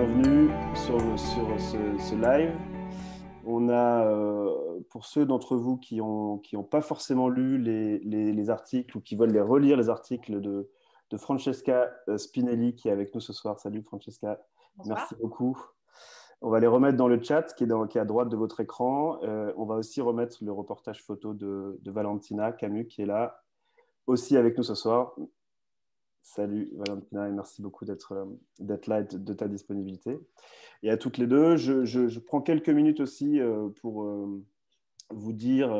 bienvenue sur, sur ce, live. On a, euh, pour ceux d'entre vous qui n'ont qui ont pas forcément lu les, les, articles ou qui veulent les relire, les articles de, de, Francesca euh, Spinelli qui est avec nous ce soir. Salut Francesca, merci beaucoup. On va les remettre dans le chat qui est, dans, qui est à droite de votre écran. Euh, on va aussi remettre le reportage photo de, de Valentina Camus qui est là aussi avec nous ce soir. Salut Valentina et merci beaucoup d'être euh, là et de ta disponibilité. Et à toutes les deux, je, prends quelques minutes aussi euh, pour euh, vous dire,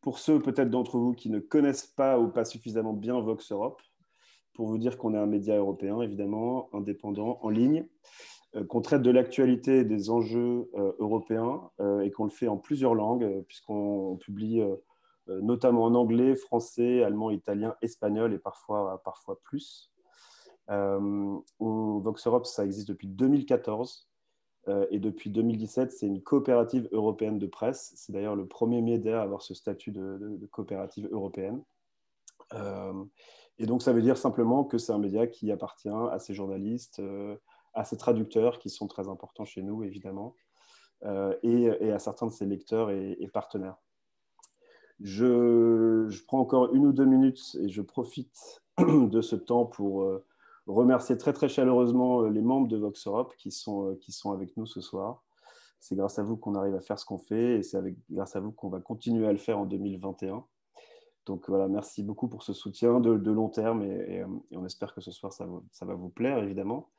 pour ceux peut-être d'entre vous qui ne connaissent pas ou pas suffisamment bien Vox Europe, pour vous dire qu'on est un média européen, évidemment, indépendant, en ligne, qu'on traite de l'actualité des enjeux européens et qu'on le fait en plusieurs langues, puisqu'on publie notamment en anglais, français, allemand, italien, espagnol et parfois, parfois plus. Euh, Vox Europe, ça existe depuis 2014. Euh, et depuis 2017, c'est une coopérative européenne de presse. C'est d'ailleurs le premier média à avoir ce statut de, coopérative européenne. et donc, ça veut dire simplement que c'est un média qui appartient à ses journalistes, à ses traducteurs, qui sont très importants chez nous, évidemment, et, à certains de ses lecteurs et partenaires. Je, prends encore une ou deux minutes et je profite de ce temps pour euh, remercier très très chaleureusement euh, les membres de Vox Europe qui sont, euh, qui sont avec nous ce soir. C'est grâce à vous qu'on arrive à faire ce qu'on fait et c'est grâce à vous qu'on va continuer à le faire en 2021. Donc voilà, merci beaucoup pour ce soutien de, long terme et, on espère que ce soir ça, ça va vous plaire évidemment.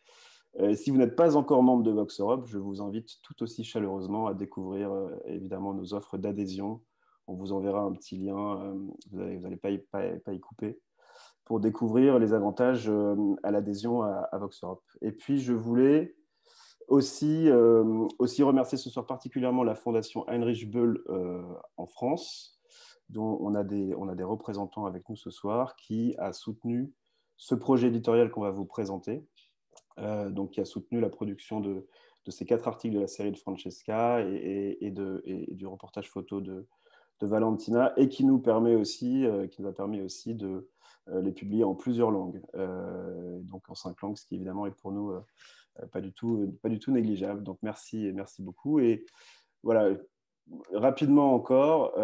si vous n'êtes pas encore membre de Vox Europe, je vous invite tout aussi chaleureusement à découvrir évidemment nos offres d'adhésion on vous enverra un petit lien, euh, vous n'allez pas, pas, y couper, pour découvrir les avantages euh, à l'adhésion à, Vox Europe. Et puis, je voulais aussi, euh, remercier ce soir particulièrement la Fondation Heinrich Böll en France, dont on a, des, représentants avec nous ce soir, qui a soutenu ce projet éditorial qu'on va vous présenter, donc qui a soutenu la production de, ces quatre articles de la série de Francesca et du reportage photo de, de Valentina et qui nous permet aussi, euh, qui nous a permis aussi de euh, les publier en plusieurs langues, euh, donc en cinq langues, ce qui évidemment est pour nous pas du tout, pas du tout négligeable. Donc merci merci beaucoup. Et voilà, rapidement encore,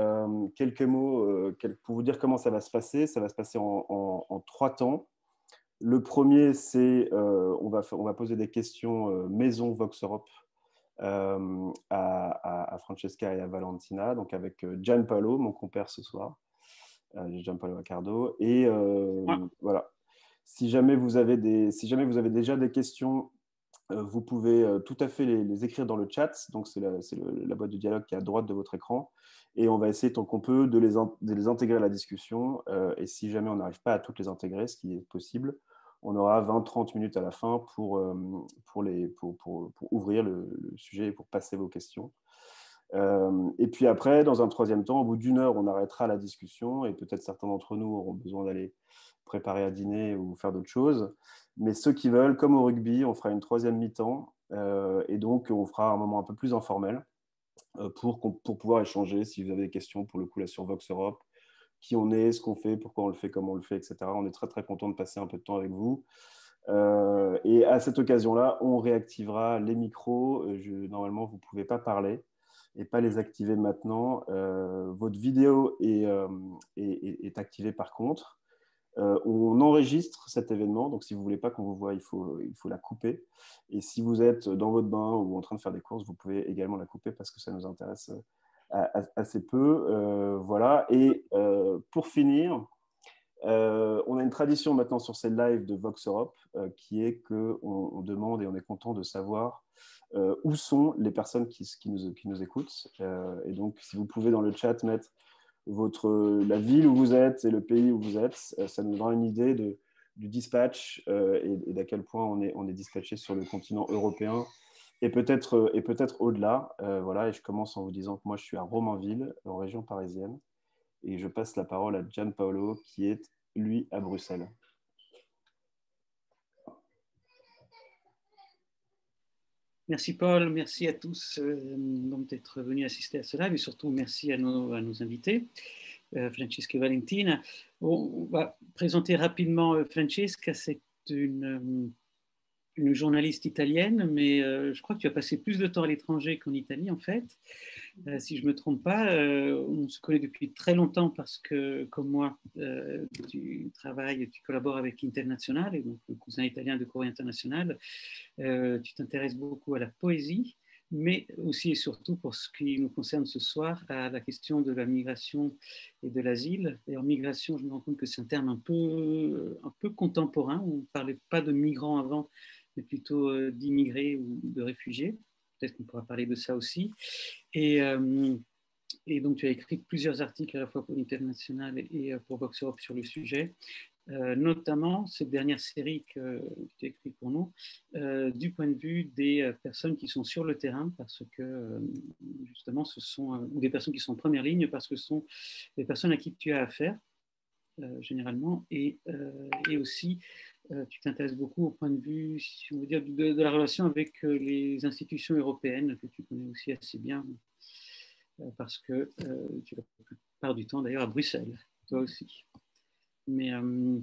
quelques mots pour vous dire comment ça va se passer. Ça va se passer en, trois temps. Le premier, c'est va, on va poser des questions maison Vox Europe euh, à, Francesca et à Valentina, donc avec euh, Gianpaolo, mon compère ce soir, euh, Gianpaolo Accardo. Et voilà, si jamais, vous avez des, si jamais vous avez déjà des questions, vous pouvez tout à fait les, écrire dans le chat. Donc, c'est la, la, boîte de dialogue qui est à droite de votre écran. Et on va essayer tant qu'on peut de les, de les, intégrer à la discussion. et si jamais on n'arrive pas à toutes les intégrer, ce qui est possible, on aura 20-30 minutes à la fin pour, euh, ouvrir le, sujet et pour passer vos questions. Euh, et puis après, dans un troisième temps, au bout d'une heure, on arrêtera la discussion et peut-être certains d'entre nous auront besoin d'aller préparer à dîner ou faire d'autres choses. Mais ceux qui veulent, comme au rugby, on fera une troisième mi-temps euh, et donc on fera un moment un peu plus informel pour, pour pouvoir échanger si vous avez des questions pour le coup là sur Vox Europe qui on est, ce qu'on fait, pourquoi on le fait, comment on le fait, etc. On est très très content de passer un peu de temps avec vous. Euh, et à cette occasion-là, on réactivera les micros. Euh, normalement, vous ne pouvez pas parler et pas les activer maintenant. Euh, votre vidéo est, est, activée par contre. on enregistre cet événement, donc si vous ne voulez pas qu'on vous voit, il faut, il faut la couper. Et si vous êtes dans votre bain ou en train de faire des courses, vous pouvez également la couper parce que ça nous intéresse assez peu. Euh, voilà. Et euh, pour finir, euh, on a une tradition maintenant sur ces lives de Vox Europe qui est qu'on on demande et on est content de savoir où sont les personnes qui, nous, qui nous, écoutent. et donc, si vous pouvez dans le chat mettre votre, la ville où vous êtes et le pays où vous êtes, ça nous donnera une idée du dispatch et, et d'à quel point on est, on est dispatché sur le continent européen et peut-être euh, et peut-être au-delà. Euh, voilà, et je commence en vous disant que moi je suis à Romainville, en région parisienne, et je passe la parole à Gianpaolo qui est lui à Bruxelles. Merci Paul, merci à tous euh, d'être venus assister à cela, mais surtout merci à nos, invités, Francesca et Valentina. On va présenter rapidement Francesca, c'est une une journaliste italienne, mais euh, je crois que tu as passé plus de temps à l'étranger qu'en Italie, en fait. Euh, si je ne me trompe pas, euh, on se connaît depuis très longtemps parce que, comme moi, tu travailles, tu collabores avec International, et donc le cousin italien de Corée International. tu t'intéresses beaucoup à la poésie mais aussi et surtout pour ce qui nous concerne ce soir, à la question de la migration et de l'asile. Et en migration, je me rends compte que c'est un terme un peu, un peu contemporain. On ne parlait pas de migrants avant, plutôt euh, d'immigrés ou de réfugiés. Peut-être qu'on pourra parler de ça aussi. Et, euh, et, donc, tu as écrit plusieurs articles à la fois pour l'International et euh, pour Vox Europe sur le sujet. Notamment cette dernière série que, tu as écrite pour nous, du point de vue des personnes qui sont sur le terrain, parce que justement, ce sont, ou des personnes qui sont en première ligne, parce que ce sont des personnes à qui tu as affaire, généralement, et aussi tu t'intéresses beaucoup au point de vue, si on veut dire, de, la relation avec les institutions européennes, que tu connais aussi assez bien, parce que tu la plupart du temps d'ailleurs à Bruxelles, toi aussi. Mais euh,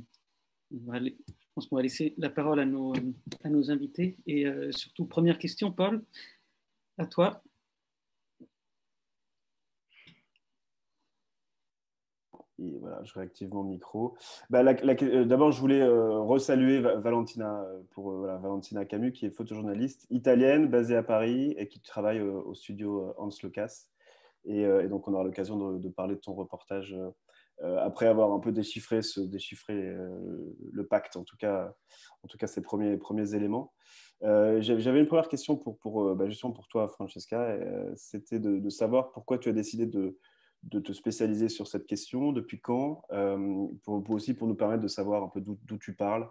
je pense qu'on va laisser la parole à nos, invités. Et euh, surtout, première question, Paul, à toi. Et voilà, je réactive mon micro. Bah, euh, D'abord, je voulais resaluer Valentina, pour, Valentina Camus, qui est photojournaliste italienne, basée à Paris et qui travaille au studio Hans Lucas. Et, donc, on aura l'occasion de, parler de ton reportage euh, après avoir un peu déchiffré, euh, le pacte, en tout cas, en ces premiers, éléments. Euh, j'avais une première question pour bah, justement pour toi, Francesca. C'était de, savoir pourquoi tu as décidé de, de, te spécialiser sur cette question, depuis quand, pour, aussi pour nous permettre de savoir un peu d'où tu parles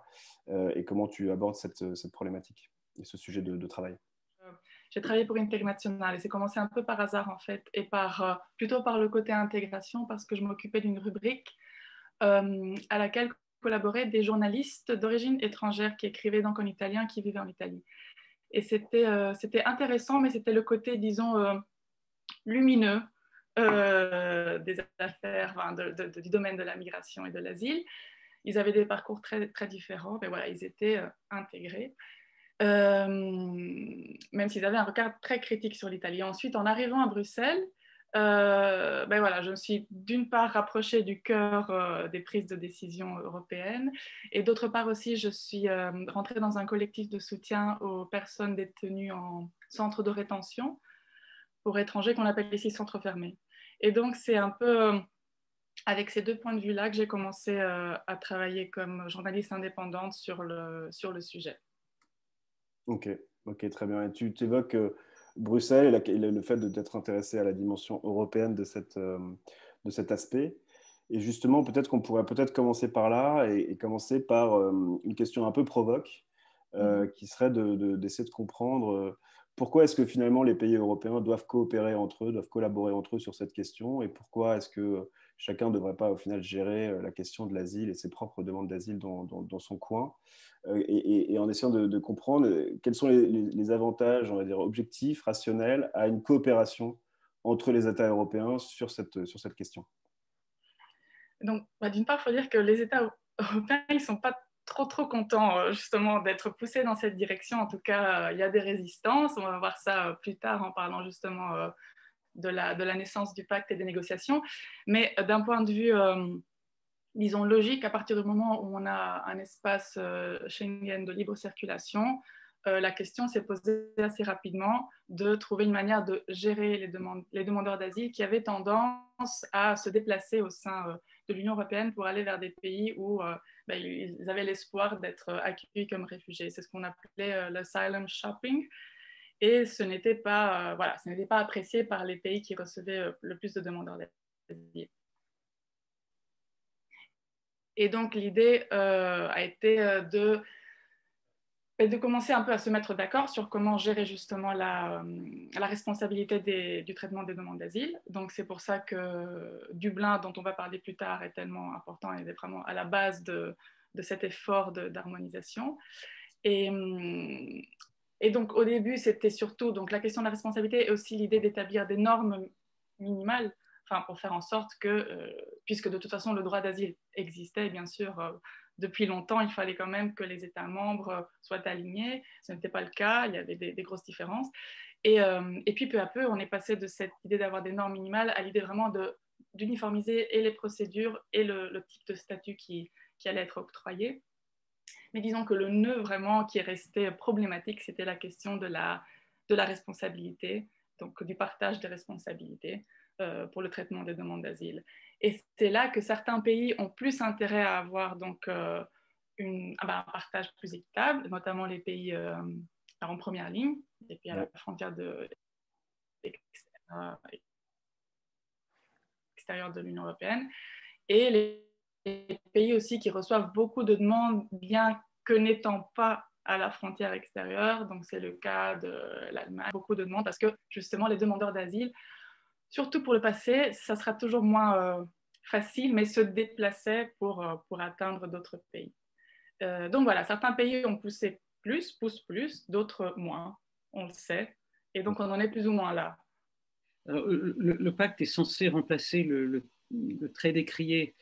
et comment tu abordes cette, problématique et ce sujet de, travail. J'ai travaillé pour International et c'est commencé un peu par hasard en fait, et par, euh, plutôt par le côté intégration parce que je m'occupais d'une rubrique euh, à laquelle collaboraient des journalistes d'origine étrangère qui écrivaient donc en italien, qui vivaient en Italie. Et c'était euh, intéressant, mais c'était le côté, disons, lumineux des affaires, du domaine de la migration et de l'asile. Ils avaient des parcours très, très différents, mais voilà, ils étaient intégrés. Euh, même s'ils avaient un regard très critique sur l'Italie. Ensuite, en arrivant à Bruxelles, euh, ben voilà, je me suis d'une part rapprochée du cœur euh, des prises de décision européennes et d'autre part aussi, je suis rentrée dans un collectif de soutien aux personnes détenues en centre de rétention pour étrangers qu'on appelle ici centre fermé. Et donc, c'est un peu avec ces deux points de vue-là que j'ai commencé à travailler comme journaliste indépendante sur le, sur le sujet. Ok, ok, très bien. Et tu évoques euh, Bruxelles et, le fait d'être intéressé à la dimension européenne de, cette, euh, de cet aspect. Et justement, peut-être qu'on pourrait peut-être commencer par là et, commencer par euh, une question un peu provoque, mm-hmm. qui serait d'essayer de, de, comprendre pourquoi est-ce que finalement les pays européens doivent coopérer entre eux, doivent collaborer entre eux sur cette question, et pourquoi est-ce que chacun ne devrait pas au final gérer la question de l'asile et ses propres demandes d'asile dans, son coin. Euh, et, en essayant de, comprendre euh, quels sont les, avantages, on va dire, objectifs, rationnels à une coopération entre les États européens sur cette, sur cette question? Donc, bah, d'une part, il faut dire que les États européens, ils ne sont pas trop, trop contents euh, justement d'être poussés dans cette direction. En tout cas, il y a des résistances. On va voir ça plus tard en parlant justement de la, de la naissance du pacte et des négociations. Mais d'un point de vue disons, logique à partir du moment où on a un espace euh, Schengen de libre circulation. Euh, la question s'est posée assez rapidement de trouver une manière de gérer les, demandes, les demandeurs d'asile qui avaient tendance à se déplacer au sein euh, de l'Union européenne pour aller vers des pays où ben, ils avaient l'espoir d'être accueillis comme réfugiés. C'est ce qu'on appelait l'asylum shopping. Et ce n'était pas, voilà, ce n'était pas apprécié par les pays qui recevaient le plus de demandeurs d'asile. Et donc, l'idée euh, a été euh, de, ben, de commencer un peu à se mettre d'accord sur comment gérer justement la, euh, la responsabilité du traitement des demandes d'asile. Donc, c'est pour ça que Dublin, dont on va parler plus tard, est tellement important et est vraiment à la base de, de cet effort d'harmonisation. Et, et, donc, au début, c'était surtout donc, la question de la responsabilité et aussi l'idée d'établir des normes minimales enfin, pour faire en sorte que puisque de toute façon le droit d'asile existait, bien sûr, depuis longtemps, il fallait quand même que les États membres soient alignés. Ce n'était pas le cas, il y avait des, grosses différences. Et, et, puis peu à peu, on est passé de cette idée d'avoir des normes minimales à l'idée vraiment d'uniformiser et les procédures et le, type de statut qui, allait être octroyé. Mais disons que le nœud vraiment qui est resté problématique, c'était la question de la responsabilité, donc du partage des responsabilités euh, pour le traitement des demandes d'asile. Et c'est là que certains pays ont plus intérêt à avoir donc, euh, une, ah ben, un partage plus équitable, notamment les pays euh, en première ligne, les pays à la frontière de, extérieure de l'Union européenne, et les pays aussi qui reçoivent beaucoup de demandes, bien que n'étant pas à la frontière extérieure. Donc, c'est le cas de l'Allemagne, beaucoup de demandes parce que justement, les demandeurs d'asile, surtout pour le passé, ça sera toujours moins euh, facile, mais se déplaçaient pour, euh, pour atteindre d'autres pays. Euh, donc voilà, certains pays ont poussé plus, poussent plus, d'autres moins, on le sait. Et donc, on en est plus ou moins là. le, pacte est censé remplacer le très décrié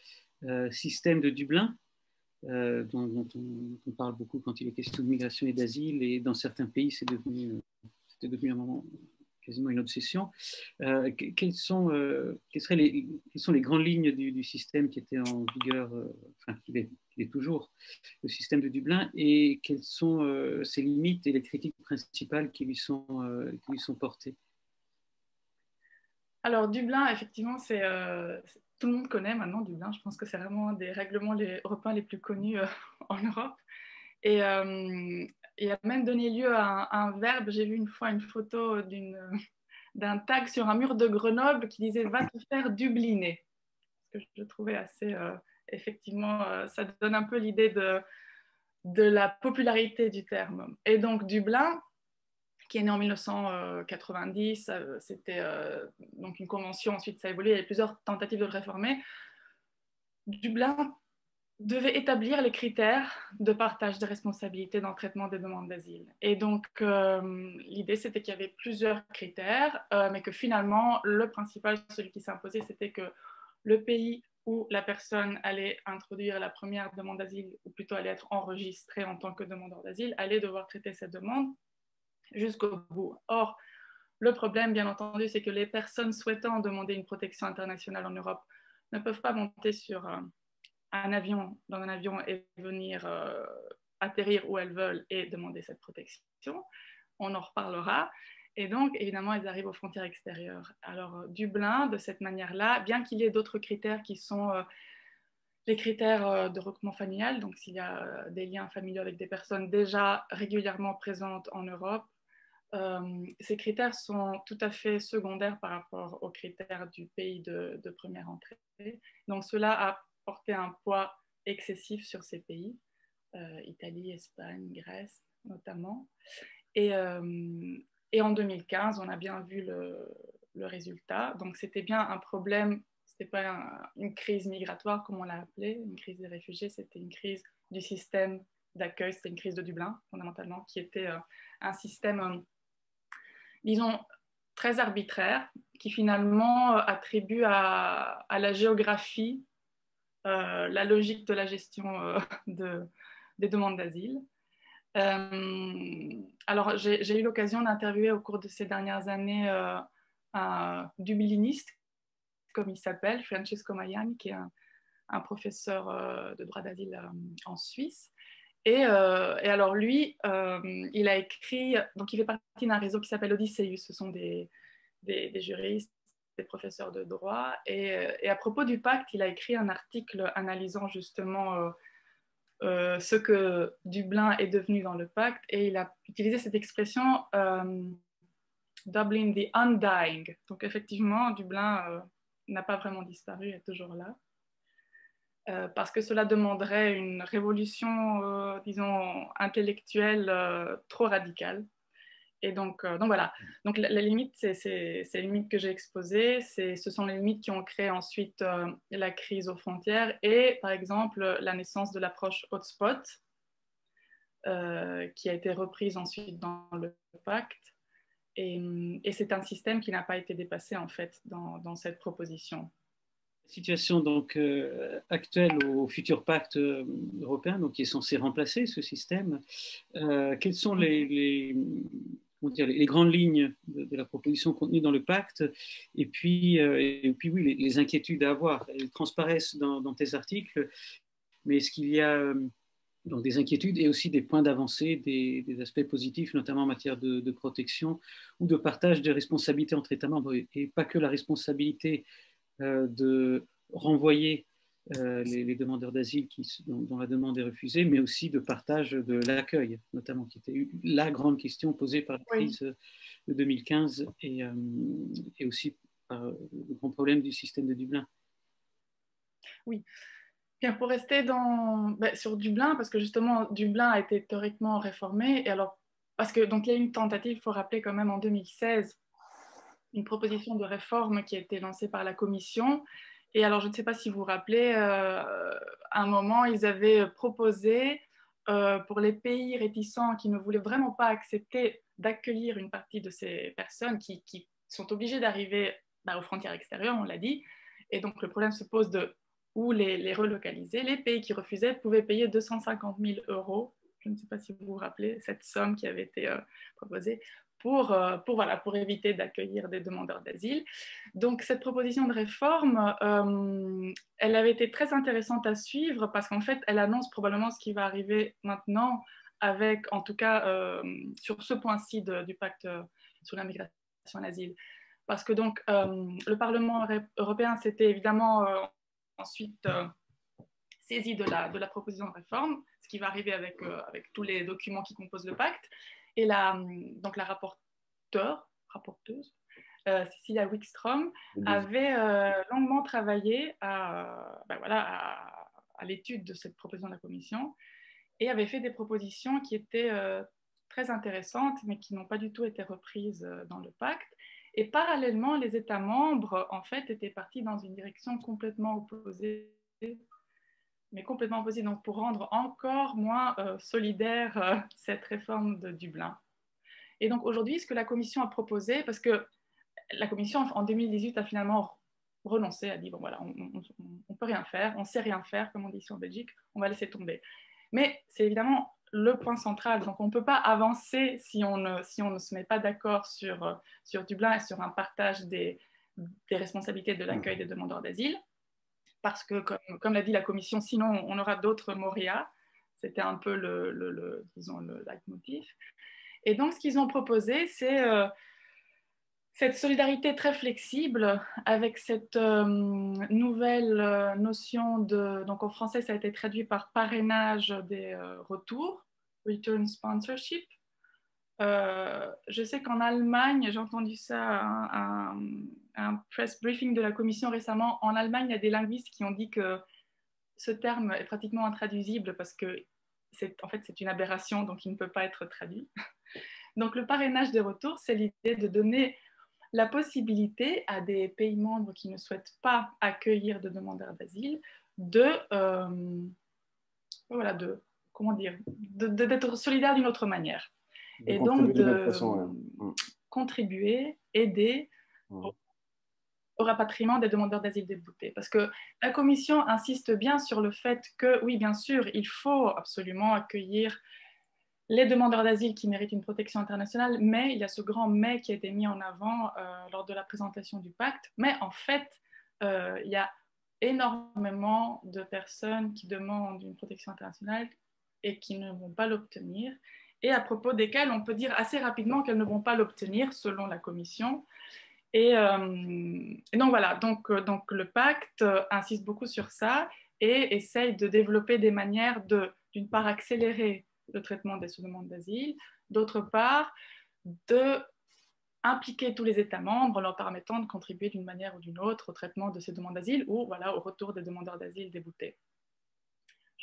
système de Dublin, dont, on, parle beaucoup quand il est question de migration et d'asile, et dans certains pays, c'est devenu, devenu un moment quasiment une obsession. Euh, quelles, sont, quelles, seraient les, quelles sont les grandes lignes du, système qui était en vigueur, enfin, qui est, est, toujours le système de Dublin, et quelles sont ses limites et les critiques principales qui lui sont, qui lui sont portées? Alors, Dublin, effectivement, c'est tout le monde connaît maintenant Dublin. Je pense que c'est vraiment un des règlements européens les plus connus euh, en Europe. Et euh, il a même donné lieu à un, verbe. J'ai vu une fois une photo d'un tag sur un mur de Grenoble qui disait Va te faire dubliner. Ce que je trouvais assez. Euh, effectivement, ça donne un peu l'idée de, la popularité du terme. Et donc, Dublin, qui est né en 1990. Euh, c'était euh, donc une convention, ensuite ça a évolué, il y a eu plusieurs tentatives de le réformer. Dublin devait établir les critères de partage des responsabilités dans le traitement des demandes d'asile. Et donc, euh, l'idée, c'était qu'il y avait plusieurs critères, mais que finalement, le principal, celui qui s'imposait, c'était que le pays où la personne allait introduire la première demande d'asile, ou plutôt allait être enregistrée en tant que demandeur d'asile, allait devoir traiter cette demande jusqu'au bout. Or, le problème, bien entendu, c'est que les personnes souhaitant demander une protection internationale en Europe ne peuvent pas monter sur euh, un avion, dans un avion et venir euh, atterrir où elles veulent et demander cette protection. On en reparlera. Et donc, évidemment, elles arrivent aux frontières extérieures. Alors, Dublin, de cette manière-là, bien qu'il y ait d'autres critères qui sont euh, les critères de regroupement familial, donc s'il y a des liens familiaux avec des personnes déjà régulièrement présentes en Europe, euh, ces critères sont tout à fait secondaires par rapport aux critères du pays de, première entrée. Donc cela a porté un poids excessif sur ces pays, euh, Italie, Espagne, Grèce notamment. Et, euh, en 2015, on a bien vu le, résultat. Donc c'était bien un problème, ce n'était pas une crise migratoire comme on l'a appelé, une crise des réfugiés, c'était une crise du système d'accueil, c'était une crise de Dublin fondamentalement, qui était un système disons, très arbitraire, qui finalement euh, attribue à, la géographie euh, la logique de la gestion euh, de, des demandes d'asile. alors, j'ai eu l'occasion d'interviewer au cours de ces dernières années un dubliniste, comme il s'appelle, Francesco Maiani, qui est un, professeur de droit d'asile en Suisse, euh, et, alors lui, euh, il a écrit, donc il fait partie d'un réseau qui s'appelle Odysseus, ce sont des, juristes, des professeurs de droit. Et, à propos du pacte, il a écrit un article analysant justement euh, ce que Dublin est devenu dans le pacte. Et il a utilisé cette expression Dublin the Undying. Donc effectivement, Dublin n'a pas vraiment disparu, est toujours là. Euh, parce que cela demanderait une révolution, euh, disons, intellectuelle euh, trop radicale. Et donc, donc voilà. Donc la, limite, c'est les limites que j'ai exposées. Ce sont les limites qui ont créé ensuite la crise aux frontières et, par exemple, la naissance de l'approche hotspot, qui a été reprise ensuite dans le pacte. Et, et c'est un système qui n'a pas été dépassé, en fait, dans, dans cette proposition. situation donc actuelle au futur pacte européen, donc qui est censé remplacer ce système. quelles sont les, grandes lignes de, la proposition contenue dans le pacte, et puis, euh, et puis oui, les, inquiétudes à avoir. Elles transparaissent dans, tes articles, mais est-ce qu'il y a euh, des inquiétudes et aussi des points d'avancée, des, aspects positifs, notamment en matière de, protection ou de partage des responsabilités entre États membres, et pas que la responsabilité euh, de renvoyer euh, les, demandeurs d'asile dont, dont, la demande est refusée, mais aussi de partage de l'accueil, notamment, qui était la grande question posée par la crise de 2015 et, euh, et aussi par le grand problème du système de Dublin. Oui. Bien, pour rester dans, ben, sur Dublin, parce que justement, Dublin a été théoriquement réformé, et alors, parce que donc il y a eu une tentative, il faut rappeler quand même en 2016, une proposition de réforme qui a été lancée par la Commission, et alors, je ne sais pas si vous vous rappelez, euh, à un moment, ils avaient proposé euh, pour les pays réticents qui ne voulaient vraiment pas accepter d'accueillir une partie de ces personnes qui, sont obligées d'arriver bah, aux frontières extérieures, on l'a dit. Et donc, le problème se pose de où les, relocaliser. Les pays qui refusaient pouvaient payer 250 000 euros. Je ne sais pas si vous vous rappelez cette somme qui avait été euh, proposée pour, euh, pour, éviter d'accueillir des demandeurs d'asile. Donc cette proposition de réforme, euh, elle avait été très intéressante à suivre parce qu'en fait, elle annonce probablement ce qui va arriver maintenant avec, en tout cas, euh, sur ce point-ci du pacte sur la migration et l'asile. Parce que donc, le Parlement européen s'était évidemment ensuite saisi de la, proposition de réforme, ce qui va arriver avec tous les documents qui composent le pacte. Et la, donc la rapporteure, rapporteuse, euh, Cecilia Wickstrom, avait euh, longuement travaillé à, ben voilà, à, l'étude de cette proposition de la Commission et avait fait des propositions qui étaient euh, très intéressantes, mais qui n'ont pas du tout été reprises dans le pacte. Et parallèlement, les États membres, en fait, étaient partis dans une direction complètement opposée, mais complètement opposée, donc pour rendre encore moins solidaire cette réforme de Dublin. Et donc aujourd'hui, ce que la Commission a proposé, parce que la Commission en 2018 a finalement renoncé, a dit bon voilà, on ne peut rien faire, on ne sait rien faire, comme on dit ici en Belgique, on va laisser tomber. Mais c'est évidemment le point central, donc on ne peut pas avancer si on ne, si on ne se met pas d'accord sur, sur Dublin et sur un partage des, des responsabilités de l'accueil des demandeurs d'asile, parce que comme, l'a dit la Commission, sinon on aura d'autres Moria, c'était un peu le, disons, le leitmotiv. Et donc, ce qu'ils ont proposé, c'est euh, cette solidarité très flexible avec cette euh, nouvelle euh, notion de, donc en français, ça a été traduit par parrainage des retours, return sponsorship. Je sais qu'en Allemagne, j'ai entendu ça, un, un, press briefing de la commission récemment, en Allemagne, il y a des linguistes qui ont dit que ce terme est pratiquement intraduisible parce que en fait, c'est une aberration, donc il ne peut pas être traduit. Donc le parrainage des retours, c'est l'idée de donner la possibilité à des pays membres qui ne souhaitent pas accueillir de demandeurs d'asile de, euh, voilà, de, comment dire, d'être solidaires d'une autre manière. Et donc de mm. contribuer, aider mm. au, rapatriement des demandeurs d'asile déboutés. Parce que la Commission insiste bien sur le fait que, oui, bien sûr, il faut absolument accueillir les demandeurs d'asile qui méritent une protection internationale, mais il y a ce grand mais qui a été mis en avant euh, lors de la présentation du pacte. Mais en fait, euh, il y a énormément de personnes qui demandent une protection internationale et qui ne vont pas l'obtenir, et à propos desquelles on peut dire assez rapidement qu'elles ne vont pas l'obtenir selon la Commission. Et, euh, donc voilà, donc, donc le pacte insiste beaucoup sur ça et essaye de développer des manières de, d'une part, accélérer le traitement des demandes d'asile, d'autre part, de impliquer tous les États membres en leur permettant de contribuer d'une manière ou d'une autre au traitement de ces demandes d'asile ou voilà, au retour des demandeurs d'asile déboutés.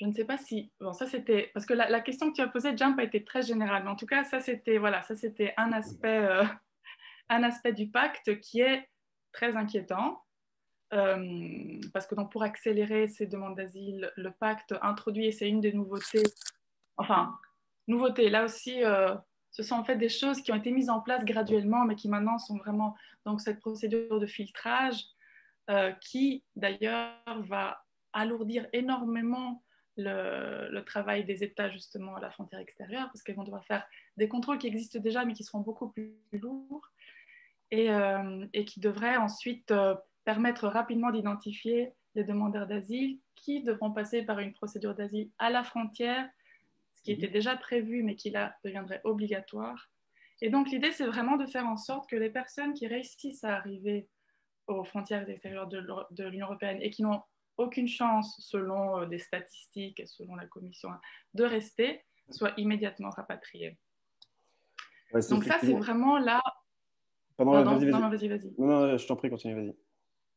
Je ne sais pas si... Bon, ça c'était... Parce que la, question que tu as posée, Jump, a été très générale. Mais en tout cas, ça c'était voilà, ça, c'était un, aspect, euh, un aspect du pacte qui est très inquiétant. Euh, parce que donc, pour accélérer ces demandes d'asile, le pacte introduit, et c'est une des nouveautés, enfin, nouveauté, là aussi, euh, ce sont en fait des choses qui ont été mises en place graduellement, mais qui maintenant sont vraiment, donc cette procédure de filtrage qui d'ailleurs va alourdir énormément le, travail des États justement à la frontière extérieure, parce qu'ils vont devoir faire des contrôles qui existent déjà, mais qui seront beaucoup plus lourds, et, euh, qui devraient ensuite euh, permettre rapidement d'identifier les demandeurs d'asile qui devront passer par une procédure d'asile à la frontière, ce qui était mhm. déjà prévu, mais qui là deviendrait obligatoire. Et donc l'idée, c'est vraiment de faire en sorte que les personnes qui réussissent à arriver aux frontières extérieures de l'Union européenne et qui n'ont aucune chance, selon euh, des statistiques et selon la commission, de rester, soit immédiatement rapatrié. Donc ça, c'est vraiment là... Pardon, vas-y, vas-y. Non, vas-y, vas-y. Non, je t'en prie, continue, vas-y.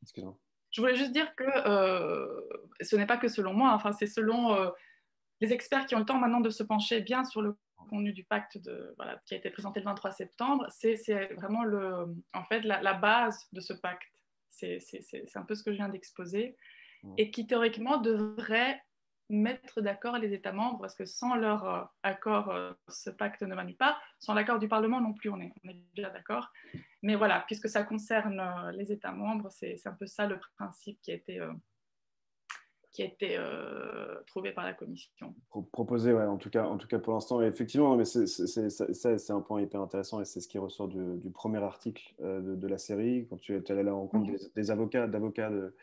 Excuse-moi. Je voulais juste dire que euh, ce n'est pas que selon moi, enfin, c'est selon euh, les experts qui ont le temps maintenant de se pencher bien sur le contenu du pacte de, voilà, qui a été présenté le 23 septembre. C'est vraiment le, en fait, la, la base de ce pacte. C'est un peu ce que je viens d'exposer. Et qui théoriquement devrait mettre d'accord les États membres, parce que sans leur euh, accord, euh, ce pacte ne nulle part. Sans l'accord du Parlement non plus, on est, on est déjà d'accord. Mais voilà, puisque ça concerne euh, les États membres, c'est un peu ça le principe qui a été, qui a été trouvé par la Commission. Proposé, ouais, en tout cas, en tout cas pour l'instant. Effectivement, mais c'est un point hyper intéressant et c'est ce qui ressort du, premier article de, la série, quand tu es allé à la rencontre mm-hmm. des, des, avocats, d'avocats de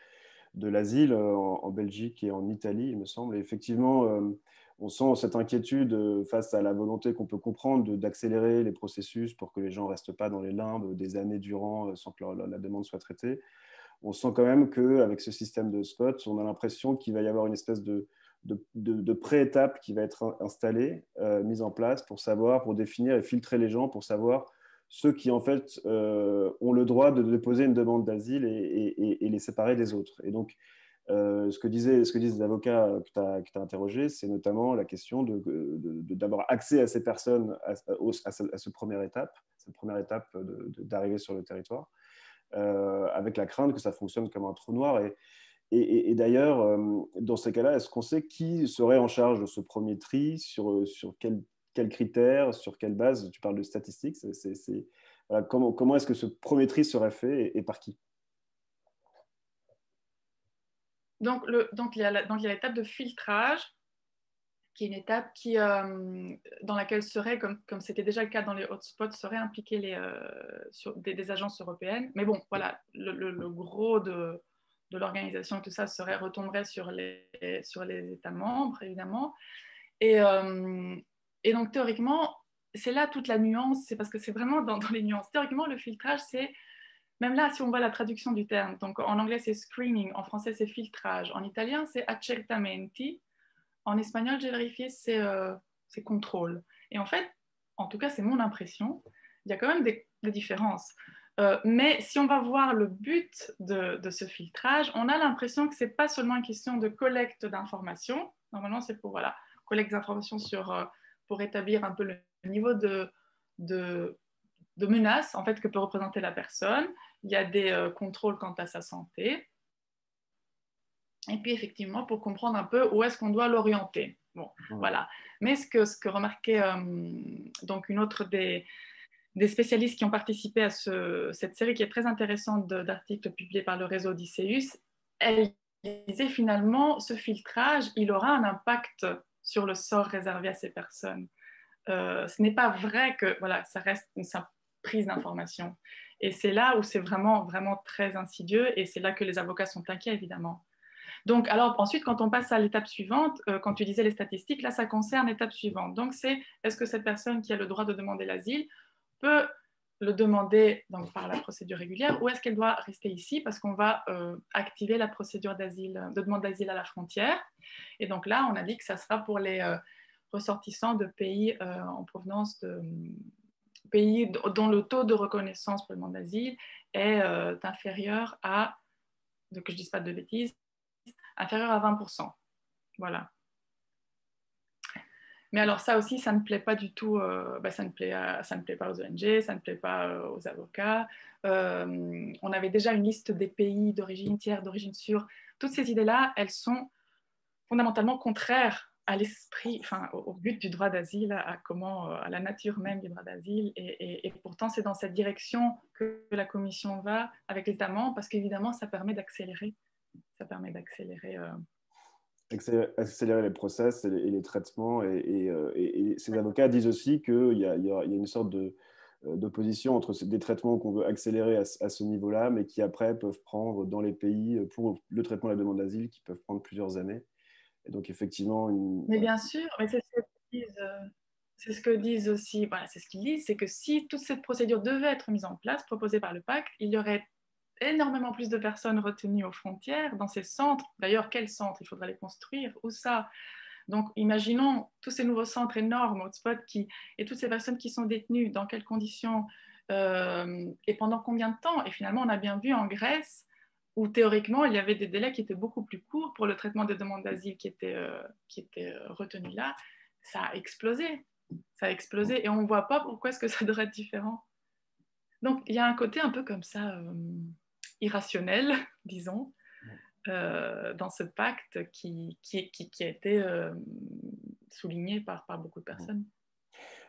de l'asile euh, en, Belgique et en Italie, il me semble. Et effectivement, euh, on sent cette inquiétude euh, face à la volonté qu'on peut comprendre d'accélérer les processus pour que les gens ne restent pas dans les limbes des années durant sans que la demande soit traitée. On sent quand même qu'avec ce système de spots, on a l'impression qu'il va y avoir une espèce de, de, pré-étape qui va être installée, mise en place pour savoir, pour définir et filtrer les gens, pour savoir ceux qui en fait euh, ont le droit de déposer une demande d'asile et, les séparer des autres. Et donc, euh, ce, que disaient, ce que disent les avocats que tu as, interrogés, c'est notamment la question d'avoir de, accès à ces personnes à, à, ce, première étape, cette première étape d'arriver sur le territoire, euh, avec la crainte que ça fonctionne comme un trou noir. Et, et, d'ailleurs, dans ces cas-là, est-ce qu'on sait qui serait en charge de ce premier tri, sur, sur quel quels critères, sur quelle base Tu parles de statistiques. comment, est-ce que ce premier tri serait fait et, par qui? Donc, il y a l'étape de filtrage, qui est une étape euh, dans laquelle serait, comme, c'était déjà le cas dans les hotspots, seraient impliqués les, euh, des, agences européennes. Mais bon, voilà, le, gros de, de l'organisation, tout ça serait, retomberait sur les, sur les États membres, évidemment. Et, euh, et donc, théoriquement, c'est là toute la nuance, c'est parce que c'est vraiment dans, les nuances. Théoriquement, le filtrage, c'est, même là, si on voit la traduction du terme, donc en anglais, c'est screening, en français, c'est filtrage, en italien, c'est accertamenti, en espagnol, j'ai vérifié, c'est euh, contrôle. Et en fait, en tout cas, c'est mon impression, il y a quand même des, différences. Euh, mais si on va voir le but de, ce filtrage, on a l'impression que ce n'est pas seulement une question de collecte d'informations. Normalement, c'est pour voilà, collecte d'informations sur euh, pour établir un peu le niveau de, de, menace en fait, que peut représenter la personne. Il y a des euh, contrôles quant à sa santé. Et puis effectivement, pour comprendre un peu où est-ce qu'on doit l'orienter. Bon, voilà. Mais ce que, ce que remarquait euh, donc une autre des, des spécialistes qui ont participé à ce, cette série qui est très intéressante d'articles publiés par le réseau d'ICEUS, elle disait finalement ce filtrage, il aura un impact sur le sort réservé à ces personnes. Euh, ce n'est pas vrai que voilà, ça reste une simple prise d'information. Et c'est là où c'est vraiment, vraiment très insidieux et c'est là que les avocats sont inquiets, évidemment. Donc, alors ensuite, quand on passe à l'étape suivante, euh, quand tu disais les statistiques, là, ça concerne l'étape suivante. Donc, c'est est-ce que cette personne qui a le droit de demander l'asile peut le demander donc, par la procédure régulière ou est-ce qu'elle doit rester ici parce qu'on va euh, activer la procédure de demande d'asile à la frontière? Et donc là, on a dit que ça sera pour les euh, ressortissants de pays euh, en provenance de pays dont le taux de reconnaissance pour le demande d'asile est inférieur à, que je ne dise pas de bêtises, inférieur à 20%. Voilà. Mais alors ça aussi, ça ne plaît pas du tout, euh, bah, ça, ne plaît ça ne plaît pas aux ONG, ça ne plaît pas euh, aux avocats. Euh, on avait déjà une liste des pays d'origine tiers, d'origine sûre. Toutes ces idées-là, elles sont fondamentalement contraires à l'esprit, enfin, au, but du droit d'asile, à, comment, à la nature même du droit d'asile. Et, pourtant, c'est dans cette direction que la Commission va avec les États membres, parce qu'évidemment, ça permet d'accélérer. Ça permet d'accélérer. Accélérer les process et les, traitements. Et, ces avocats disent aussi qu'il y, y, a une sorte de euh, d'opposition entre des traitements qu'on veut accélérer à, ce niveau-là, mais qui après peuvent prendre dans les pays, euh, pour le traitement de la demande d'asile, qui peuvent prendre plusieurs années. Et donc effectivement... Une... Mais bien sûr, mais c'est ce que disent, euh, c'est ce que disent aussi, voilà, c'est ce qu'ils disent, c'est que si toute cette procédure devait être mise en place, proposée par le pacte, il y aurait énormément plus de personnes retenues aux frontières, dans ces centres. D'ailleurs, quels centres Il faudra les construire? Où ça? Donc, imaginons tous ces nouveaux centres énormes, hotspots, et toutes ces personnes qui sont détenues, dans quelles conditions euh, et pendant combien de temps? Et finalement, on a bien vu en Grèce, où théoriquement, il y avait des délais qui étaient beaucoup plus courts pour le traitement des demandes d'asile qui étaient, euh, qui étaient euh, retenus là. Ça a explosé. Ça a explosé et on ne voit pas pourquoi est-ce que ça devrait être différent. Donc, il y a un côté un peu comme ça, irrationnel, disons, euh, dans ce pacte qui, qui, qui, a été euh, souligné par, par, beaucoup de personnes.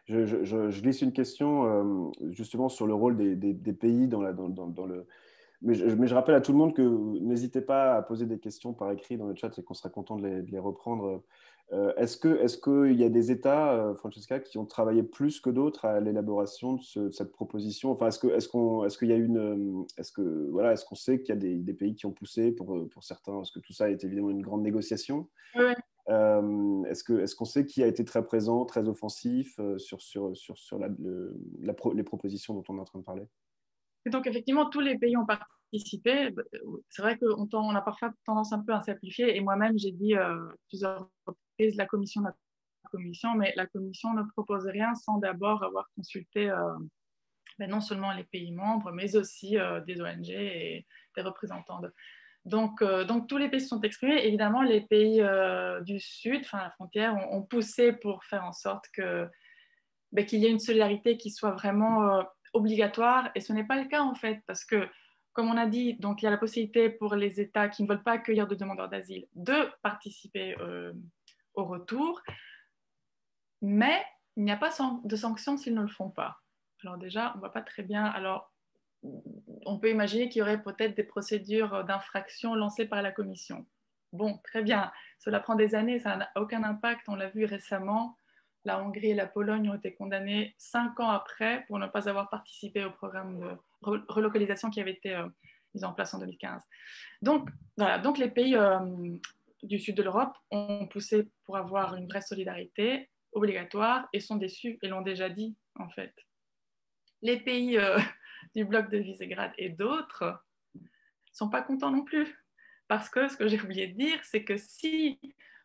Je, je, je, glisse une question euh, justement sur le rôle des, des, pays dans, la, dans, dans, le... Mais je, mais je, rappelle à tout le monde que n'hésitez pas à poser des questions par écrit dans le chat et qu'on sera content de les, de les reprendre est-ce qu'il est y a des États, euh, Francesca, qui ont travaillé plus que d'autres à l'élaboration de, cette proposition? Enfin, est-ce est qu'on est y a une, euh, est-ce que voilà, est-ce qu'on sait qu'il y a des, pays qui ont poussé pour, pour certains? Est-ce que tout ça est évidemment une grande négociation? Oui. est-ce est-ce qu'on sait qui a été très présent, très offensif sur sur sur, sur la, les propositions dont on est en train de parler? Et donc effectivement, tous les pays ont participé. C'est vrai qu'on on a parfois tendance un peu à simplifier. Et moi-même, j'ai dit plusieurs la commission la commission, mais la commission ne propose rien sans d'abord avoir consulté euh, ben non seulement les pays membres, mais aussi euh, des ONG et des représentants. De... Donc, euh, donc tous les pays se sont exprimés. Évidemment, les pays du Sud, enfin la frontière, ont, poussé pour faire en sorte que ben, qu'il y ait une solidarité qui soit vraiment obligatoire. Et ce n'est pas le cas en fait, parce que comme on a dit, donc il y a la possibilité pour les États qui ne veulent pas accueillir de demandeurs d'asile de participer au retour, mais il n'y a pas de sanctions s'ils ne le font pas. Alors déjà, on ne voit pas très bien. Alors, on peut imaginer qu'il y aurait peut-être des procédures d'infraction lancées par la Commission. Bon, très bien. Cela prend des années, ça n'a aucun impact. On l'a vu récemment. La Hongrie et la Pologne ont été condamnées cinq ans après pour ne pas avoir participé au programme de relocalisation qui avait été euh, mis en place en 2015. Donc, voilà. Donc, les pays euh, du sud de l'Europe ont poussé pour avoir une vraie solidarité obligatoire et sont déçus et l'ont déjà dit en fait. Les pays euh, du bloc de Visegrad et d'autres sont pas contents non plus parce que ce que j'ai oublié de dire, c'est que si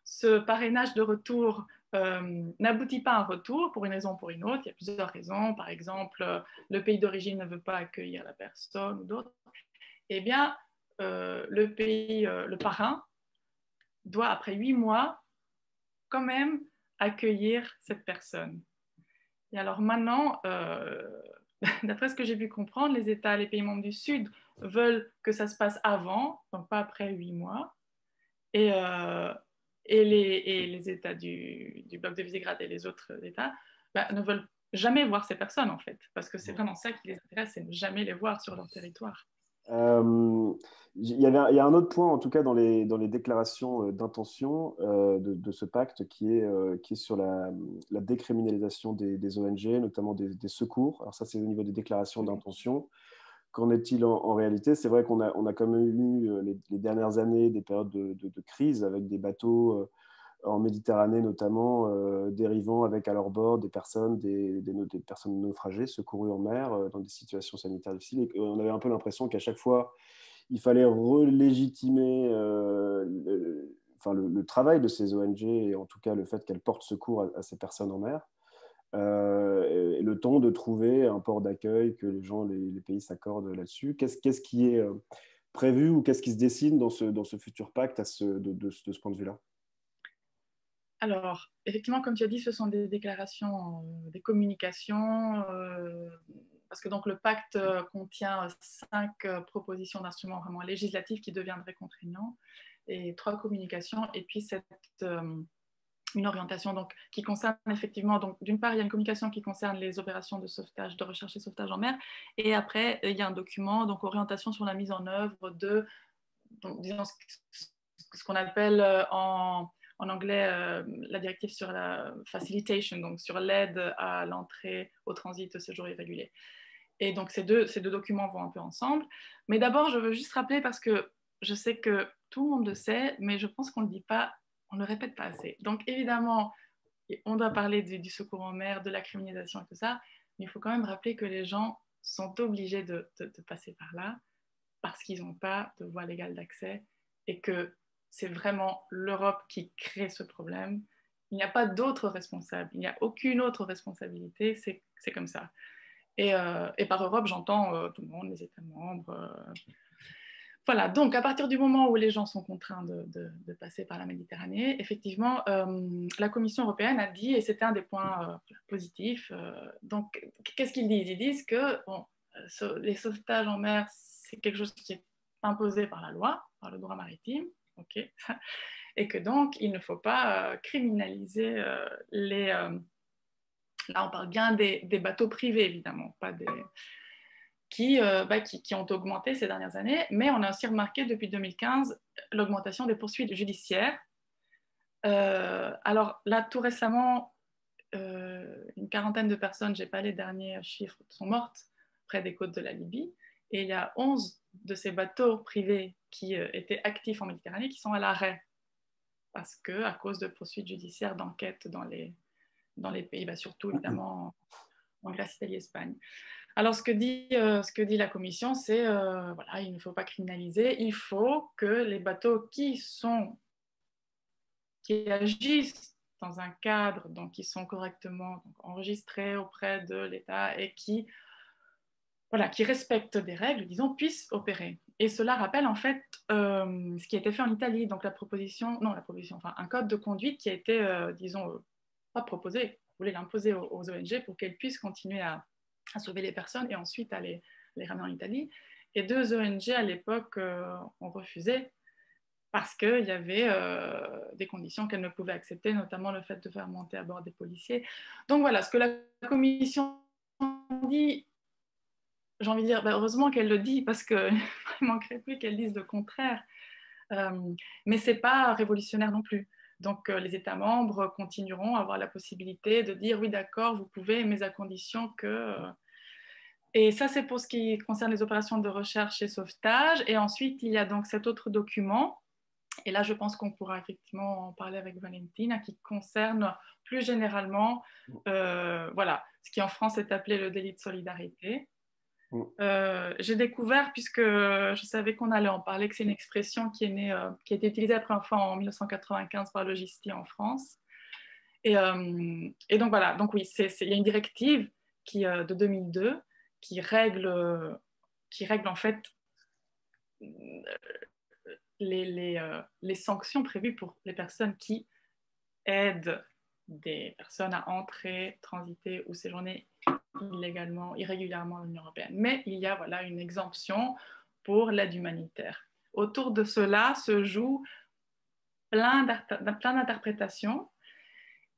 ce parrainage de retour euh, n'aboutit pas à un retour pour une raison ou pour une autre, il y a plusieurs raisons, par exemple le pays d'origine ne veut pas accueillir la personne ou d'autres, eh bien euh, le pays, le parrain doit, après huit mois, quand même accueillir cette personne. Et alors maintenant, euh, d'après ce que j'ai pu comprendre, les États, les pays membres du Sud veulent que ça se passe avant, donc pas après huit mois. Et, euh, et, les, et, les, États du, du, bloc de Visegrad et les autres États bah, ne veulent jamais voir ces personnes, en fait, parce que c'est vraiment ça qui les intéresse, c'est ne jamais les voir sur leur territoire. Euh, il y, avait, il y a un autre point, en tout cas dans les, dans les déclarations euh, d'intention euh, de, de, ce pacte, qui est, qui est sur la, la décriminalisation des, des, ONG, notamment des, des, secours. Alors ça, c'est au niveau des déclarations d'intention. Qu'en est-il en, réalité? C'est vrai qu'on a, on a quand même eu les, les, dernières années des périodes de, crise avec des bateaux en Méditerranée notamment, euh, dérivant avec à leur bord des personnes, des, personnes naufragées, secourues en mer euh, dans des situations sanitaires difficiles. On avait un peu l'impression qu'à chaque fois, il fallait relégitimer euh, le, enfin, le, travail de ces ONG et en tout cas le fait qu'elles portent secours à, ces personnes en mer. Temps de trouver un port d'accueil, que les gens, les, pays s'accordent là-dessus? Qu'est-ce, qui est prévu ou qu'est-ce qui se dessine dans ce, dans ce futur pacte de, ce point de vue-là? Alors, effectivement, comme tu as dit, ce sont des déclarations, euh, des communications, euh, parce que donc le pacte euh, contient cinq propositions d'instruments vraiment législatifs qui deviendraient contraignants, et trois communications, et puis cette, une orientation donc, qui concerne effectivement, donc d'une part, il y a une communication qui concerne les opérations de sauvetage, de recherche et sauvetage en mer, et après, il y a un document, donc orientation sur la mise en œuvre de, disons, ce qu'on appelle euh, en, en anglais euh, la directive sur la facilitation, donc sur l'aide à l'entrée au transit au séjour irrégulier. Et donc ces deux, ces deux documents vont un peu ensemble. Mais d'abord, je veux juste rappeler parce que je sais que tout le monde le sait, mais je pense qu'on ne le dit pas on ne le répète pas assez. Donc évidemment, on doit parler du, secours en mer, de la criminalisation et tout ça, mais il faut quand même rappeler que les gens sont obligés de, passer par là parce qu'ils n'ont pas de voie légale d'accès et que c'est vraiment l'Europe qui crée ce problème. Il n'y a pas d'autre responsable, il n'y a aucune autre responsabilité, c'est comme ça. Et, euh, par Europe, j'entends euh, tout le monde, les États membres, euh, voilà, donc à partir du moment où les gens sont contraints de, passer par la Méditerranée, effectivement, euh, la Commission européenne a dit, et c'était un des points euh, positifs, euh, donc qu'est-ce qu'ils disent? Ils disent que les sauvetages en mer, c'est quelque chose qui est imposé par la loi, par le droit maritime, ok, et que donc il ne faut pas criminaliser les... là, on parle bien des, des, bateaux privés, évidemment, pas des euh, bah, qui, ont augmenté ces dernières années, mais on a aussi remarqué depuis 2015 l'augmentation des poursuites judiciaires. Euh, alors là, tout récemment, euh, une quarantaine de personnes, je n'ai pas les derniers chiffres, sont mortes près des côtes de la Libye. Et il y a 11 de ces bateaux privés qui étaient actifs en Méditerranée qui sont à l'arrêt parce que à cause de poursuites judiciaires, d'enquêtes dans les, pays, bah, surtout évidemment en, en Grèce, Italie, Espagne. Alors, ce que dit, euh, ce que dit la Commission, c'est euh, voilà, il ne faut pas criminaliser, il faut que les bateaux qui agissent dans un cadre, donc qui sont correctement enregistrés auprès de l'État et qui, voilà, qui respectent des règles, disons, puissent opérer. Et cela rappelle en fait euh, ce qui a été fait en Italie, donc la proposition, non la proposition, enfin un code de conduite qui a été, disons, pas proposé, vous voulez l'imposer aux ONG pour qu'elles puissent continuer à à sauver les personnes et ensuite à les, ramener en Italie. Et deux ONG à l'époque euh, ont refusé parce qu'il y avait euh, des conditions qu'elles ne pouvaient accepter, notamment le fait de faire monter à bord des policiers. Donc voilà, ce que la commission dit, j'ai envie de dire, ben, heureusement qu'elle le dit, parce qu'il ne manquerait plus qu'elle dise le contraire. Euh, mais ce n'est pas révolutionnaire non plus. Donc les États membres continueront à avoir la possibilité de dire oui d'accord, vous pouvez, mais à condition que... Et ça, c'est pour ce qui concerne les opérations de recherche et sauvetage. Et ensuite, il y a donc cet autre document. Et là, je pense qu'on pourra effectivement en parler avec Valentine, qui concerne plus généralement euh, voilà, ce qui en France est appelé le délit de solidarité. Mm. Euh, j'ai découvert, puisque je savais qu'on allait en parler, que c'est une expression qui, est née, euh, a été utilisée la première fois en 1995 par Logistie en France. Et, et donc voilà, donc oui, il y a une directive qui, de 2002 qui règle, qui règle en fait euh, les, sanctions prévues pour les personnes qui aident des personnes à entrer, transiter ou séjourner illégalement, irrégulièrement dans l'Union européenne. Mais il y a voilà, une exemption pour l'aide humanitaire. Autour de cela se joue plein d'interprétations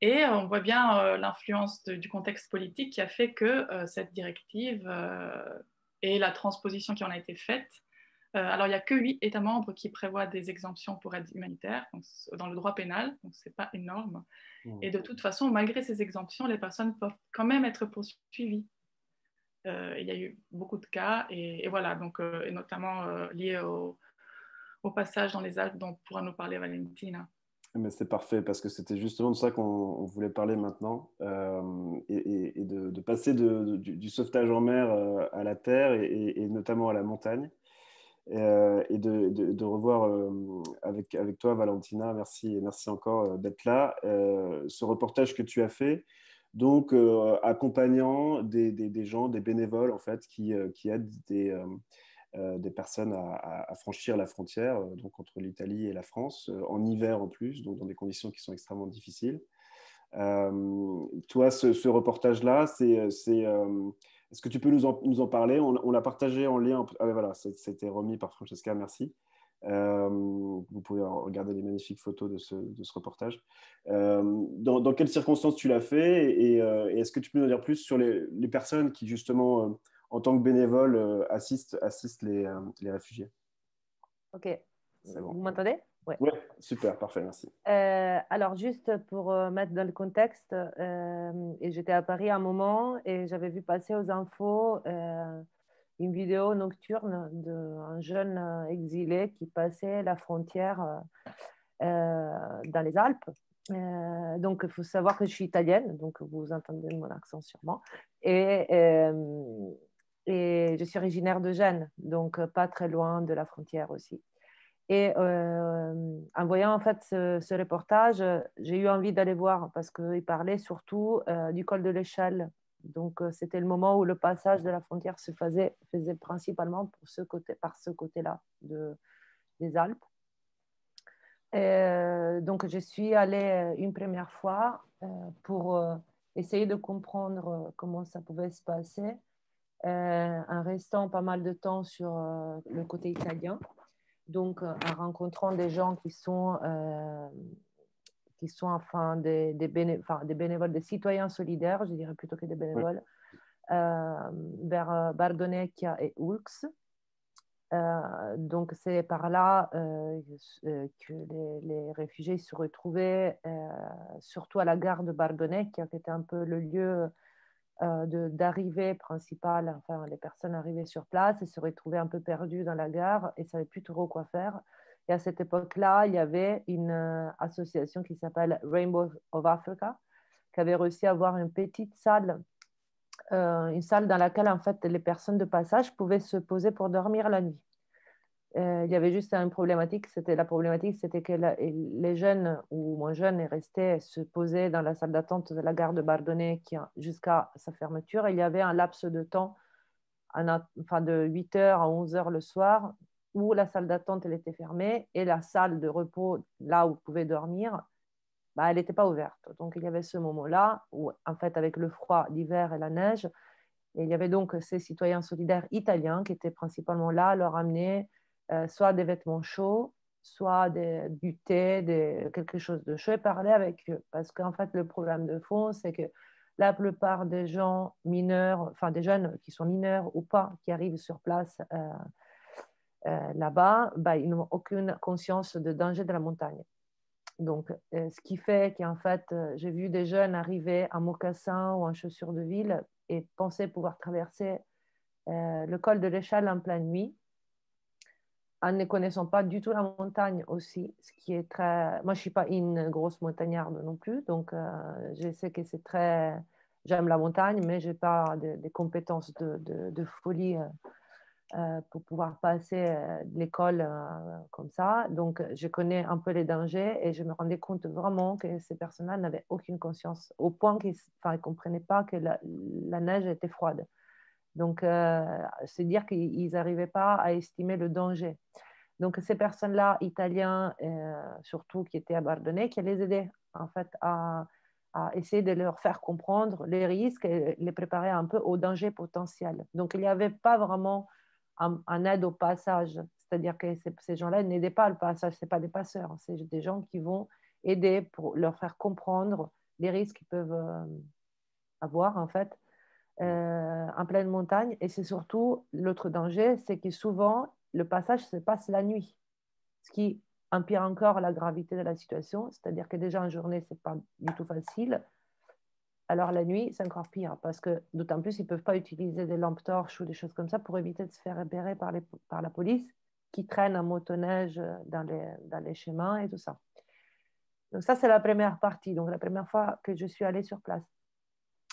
et on voit bien euh, l'influence du contexte politique qui a fait que euh, cette directive euh, et la transposition qui en a été faite, alors il n'y a que huit États membres qui prévoient des exemptions pour aide humanitaire dans le droit pénal, donc ce n'est pas énorme. Mmh. Et de toute façon, malgré ces exemptions, les personnes peuvent quand même être poursuivies. il y a eu beaucoup de cas, et, voilà, donc, et notamment liés au, au, passage dans les Alpes dont pourra nous parler Valentina. Mais c'est parfait parce que c'était justement de ça qu'on voulait parler maintenant euh, et, de, passer du, sauvetage en mer euh, à la terre et, notamment à la montagne euh, et de, revoir avec, avec toi Valentina, merci merci encore d'être là, ce reportage que tu as fait donc accompagnant des, gens, des bénévoles en fait qui, aident des euh, personnes à, franchir la frontière, euh, donc entre l'Italie et la France, euh, en hiver en plus, donc dans des conditions qui sont extrêmement difficiles. toi, ce, reportage-là, c'est, est-ce que tu peux nous en, nous en parler? On, l'a partagé en lien. Ah, voilà, c'était remis par Francesca, merci. vous pouvez regarder les magnifiques photos de ce, de ce reportage. Dans, dans, quelles circonstances tu l'as fait? Et, est-ce que tu peux nous dire plus sur les, les personnes qui, justement, en tant que bénévoles, assistent, assistent les, les réfugiés? Ok. Vous m'entendez? Oui, ouais, super, parfait, merci. Euh, alors, juste pour euh, mettre dans le contexte, euh, j'étais à Paris à un moment et j'avais vu passer aux infos une vidéo nocturne d'un jeune exilé qui passait la frontière dans les Alpes. donc, il faut savoir que je suis italienne, donc vous entendez mon accent sûrement. Et, et je suis originaire de Gênes, donc pas très loin de la frontière aussi. Et euh, en voyant en fait ce, reportage, j'ai eu envie d'aller voir parce qu'il parlait surtout euh, du col de l'échelle. Donc euh, c'était le moment où le passage de la frontière se faisait, principalement par ce côté-là de, des Alpes. Et, donc je suis allée une première fois pour essayer de comprendre comment ça pouvait se passer, en restant pas mal de temps sur le côté italien donc euh, en rencontrant des gens qui sont, euh, qui sont enfin des, des, des, bénévoles, des citoyens solidaires, je dirais plutôt que des bénévoles, euh, vers Bardonecchia et Ulx. donc c'est par là que les, les, réfugiés se retrouvaient, surtout à la gare de Bardonecchia, qui était un peu le lieu d'arrivée principale, enfin les personnes arrivaient sur place et se retrouvaient un peu perdues dans la gare et ne savaient plus trop quoi faire. Et à cette époque-là, il y avait une euh, association qui s'appelle Rainbow of Africa, qui avait réussi à avoir une petite salle, euh, une salle dans laquelle en fait les personnes de passage pouvaient se poser pour dormir la nuit. Euh, il y avait juste une problématique, c'était la problématique, c'était que les jeunes ou moins jeunes restaient se poser dans la salle d'attente de la gare de Bardonnay jusqu'à sa fermeture. il y avait un laps de temps, enfin de 8h à 11h le soir, où la salle d'attente elle était fermée et la salle de repos, là où vous pouvez dormir, bah, elle n'était pas ouverte. Donc il y avait ce moment-là où, en fait, avec le froid l'hiver et la neige, et il y avait donc ces citoyens solidaires italiens qui étaient principalement là, leur amener euh, soit des vêtements chauds, soit des, du thé, quelque chose de chaud et parler avec eux. Parce qu'en fait, le problème de fond, c'est que la plupart des gens mineurs, enfin des jeunes qui sont mineurs ou pas, qui arrivent sur place euh, euh, là-bas, bah, ils n'ont aucune conscience de danger de la montagne. Donc, ce qui fait qu'en fait, j'ai vu des jeunes arriver en mocassin ou en chaussures de ville et penser pouvoir traverser le col de l'échelle en pleine nuit en ne connaissant pas du tout la montagne aussi, ce qui est très... Moi, je ne suis pas une grosse montagnarde non plus, donc euh, je sais que c'est très... J'aime la montagne, mais je n'ai pas des compétences de, folie euh, euh, pour pouvoir passer l'école comme ça. Donc, je connais un peu les dangers et je me rendais compte vraiment que ces personnes-là n'avaient aucune conscience, au point qu'ils ne comprenaient pas que la neige était froide. Donc, euh, c'est dire qu'ils n'arrivaient pas à estimer le danger. Donc, ces personnes-là, italiens, euh, surtout qui étaient abandonnés, qui les aidaient en fait à, essayer de leur faire comprendre les risques et les préparer un peu au danger potentiel. Donc, il n'y avait pas vraiment un, aide au passage. C'est-à-dire que ces, gens-là n'aidaient pas le passage, ce pas des passeurs, c'est des gens qui vont aider pour leur faire comprendre les risques qu'ils peuvent euh, avoir en fait euh, en pleine montagne. Et c'est surtout l'autre danger, c'est que souvent le passage se passe la nuit, ce qui empire encore la gravité de la situation. C'est-à-dire que déjà en journée, c'est pas du tout facile. Alors la nuit, c'est encore pire parce que d'autant plus, ils ne peuvent pas utiliser des lampes torches ou des choses comme ça pour éviter de se faire repérer par, la police qui traîne en motoneige dans les, dans les chemins et tout ça. Donc ça, c'est la première partie, donc la première fois que je suis allée sur place.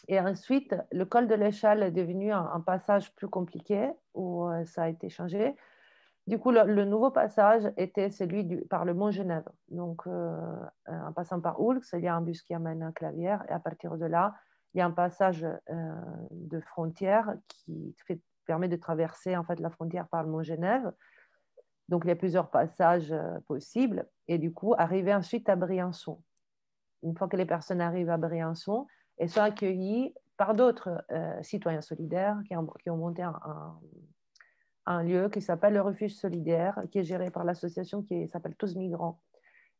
Et ensuite, le col de l'échelle est devenu un, passage plus compliqué où euh, ça a été changé. Du coup, le, nouveau passage était celui par le Mont Genève. Donc, euh, en passant par Oulx, il y a un bus qui amène à Clavière. Et à partir de là, il y a un passage euh, de frontière qui permet de traverser en fait, la frontière par le Mont Genève. Donc, il y a plusieurs passages possibles. Et du coup, arriver ensuite à Briançon. Une fois que les personnes arrivent à Briançon, et sont accueillis par d'autres euh, citoyens solidaires qui ont, monté un, lieu qui s'appelle le refuge solidaire, qui est géré par l'association qui s'appelle Tous Migrants.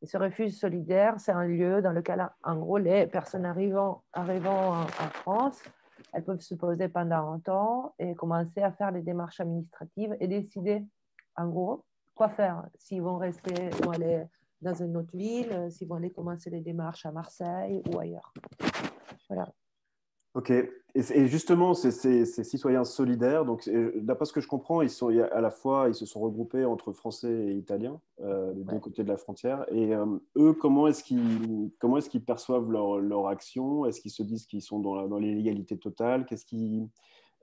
Et ce refuge solidaire, c'est un lieu dans lequel, en gros, les personnes arrivant, arrivant en, France, elles peuvent se poser pendant un temps et commencer à faire les démarches administratives et décider, en gros, quoi faire. S'ils vont rester, vont aller dans une autre ville, s'ils vont aller commencer les démarches à Marseille ou ailleurs. Voilà. Ok. Et, justement, ces, citoyens solidaires, donc d'après ce que je comprends, ils sont à la fois, ils se sont regroupés entre Français et Italiens, euh, des deux côtés de la frontière. Et euh, eux, comment est-ce qu'ils comment est-ce qu'ils perçoivent leur, leur action? Est-ce qu'ils se disent qu'ils sont dans, dans l'illégalité totale? Qu'est-ce qui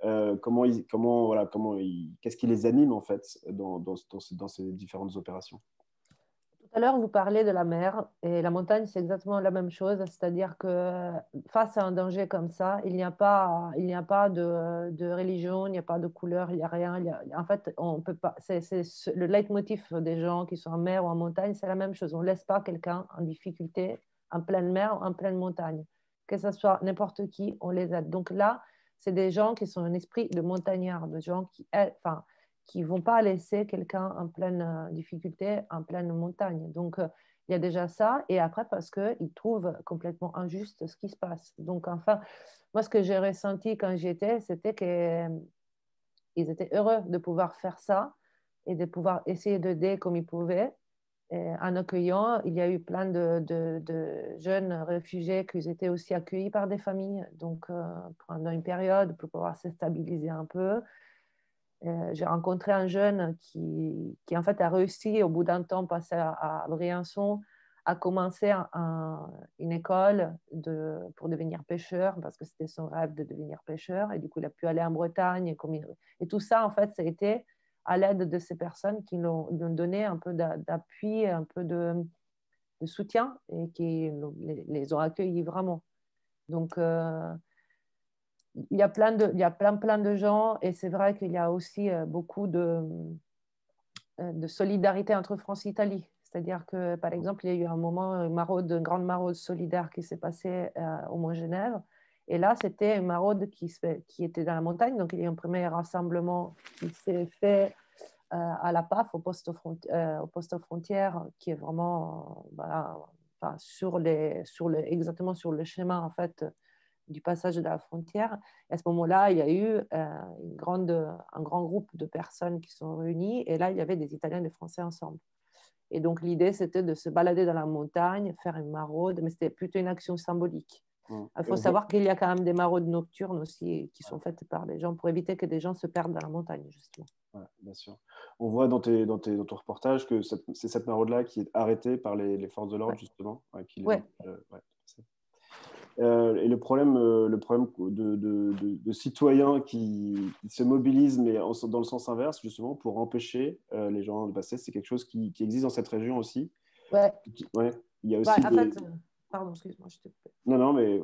euh, comment, ils, comment, voilà, comment qu'est-ce qui les anime en fait dans, dans, dans ces différentes opérations? À l'heure, vous parlez de la mer et la montagne, c'est exactement la même chose. C'est-à-dire que face à un danger comme ça, il n'y a pas, il n'y a pas de, de, religion, il n'y a pas de couleur, il n'y a rien. en fait, on peut pas. C'est, le leitmotiv des gens qui sont en mer ou en montagne, c'est la même chose. On ne laisse pas quelqu'un en difficulté en pleine mer ou en pleine montagne. Que ce soit n'importe qui, on les aide. Donc là, c'est des gens qui sont un esprit de montagnard, de gens qui, enfin, qui ne vont pas laisser quelqu'un en pleine euh, difficulté, en pleine montagne. Donc, euh, il y a déjà ça. Et après, parce qu'ils trouvent complètement injuste ce qui se passe. Donc, enfin, moi, ce que j'ai ressenti quand j'y étais, c'était qu'ils euh, étaient heureux de pouvoir faire ça et de pouvoir essayer d'aider comme ils pouvaient. en accueillant, il y a eu plein de, de, jeunes réfugiés qui étaient aussi accueillis par des familles. Donc, pendant une période, pour pouvoir se stabiliser un peu. Euh, j'ai rencontré un jeune qui, qui, en fait a réussi au bout d'un temps passé à, Briançon à commencer une école pour devenir pêcheur parce que c'était son rêve de devenir pêcheur et du coup il a pu aller en Bretagne et, tout ça en fait ça a été à l'aide de ces personnes qui lui ont, donné un peu d'appui un peu de, de, soutien et qui les, ont accueillis vraiment. Donc euh, il y a plein de, il y a plein, plein de gens et c'est vrai qu'il y a aussi euh, beaucoup de, euh, de solidarité entre France et Italie. C'est-à-dire que, par exemple, il y a eu un moment, une, maraude, une grande maraude solidaire qui s'est passée euh, au Mont-Genève. Et là, c'était une maraude qui, qui, était dans la montagne. Donc, il y a eu un premier rassemblement qui s'est fait à la PAF, au poste, au poste frontière, qui est vraiment voilà, sur les, sur les, exactement sur le schéma en fait, du passage de la frontière. Et à ce moment-là, il y a eu euh, une grande, un grand groupe de personnes qui sont réunies. Et là, il y avait des Italiens et des Français ensemble. Et donc, l'idée, c'était de se balader dans la montagne, faire une maraude, mais c'était plutôt une action symbolique. Mmh. Il faut savoir qu'il y a quand même des maraudes nocturnes aussi qui sont faites par des gens pour éviter que des gens se perdent dans la montagne, justement. bien sûr. On voit dans, tes, dans, tes, dans ton reportage que c'est cette maraude-là qui est arrêtée par les, les forces de l'ordre, justement. Qui euh, et le problème, euh, le problème de, de, de, citoyens qui, se mobilisent, mais dans le sens inverse, justement, pour empêcher euh, les gens de passer, c'est quelque chose qui, qui, existe dans cette région aussi. Ouais. ouais. Il y a aussi. fait, pardon, excuse-moi, je te Non, non, mais.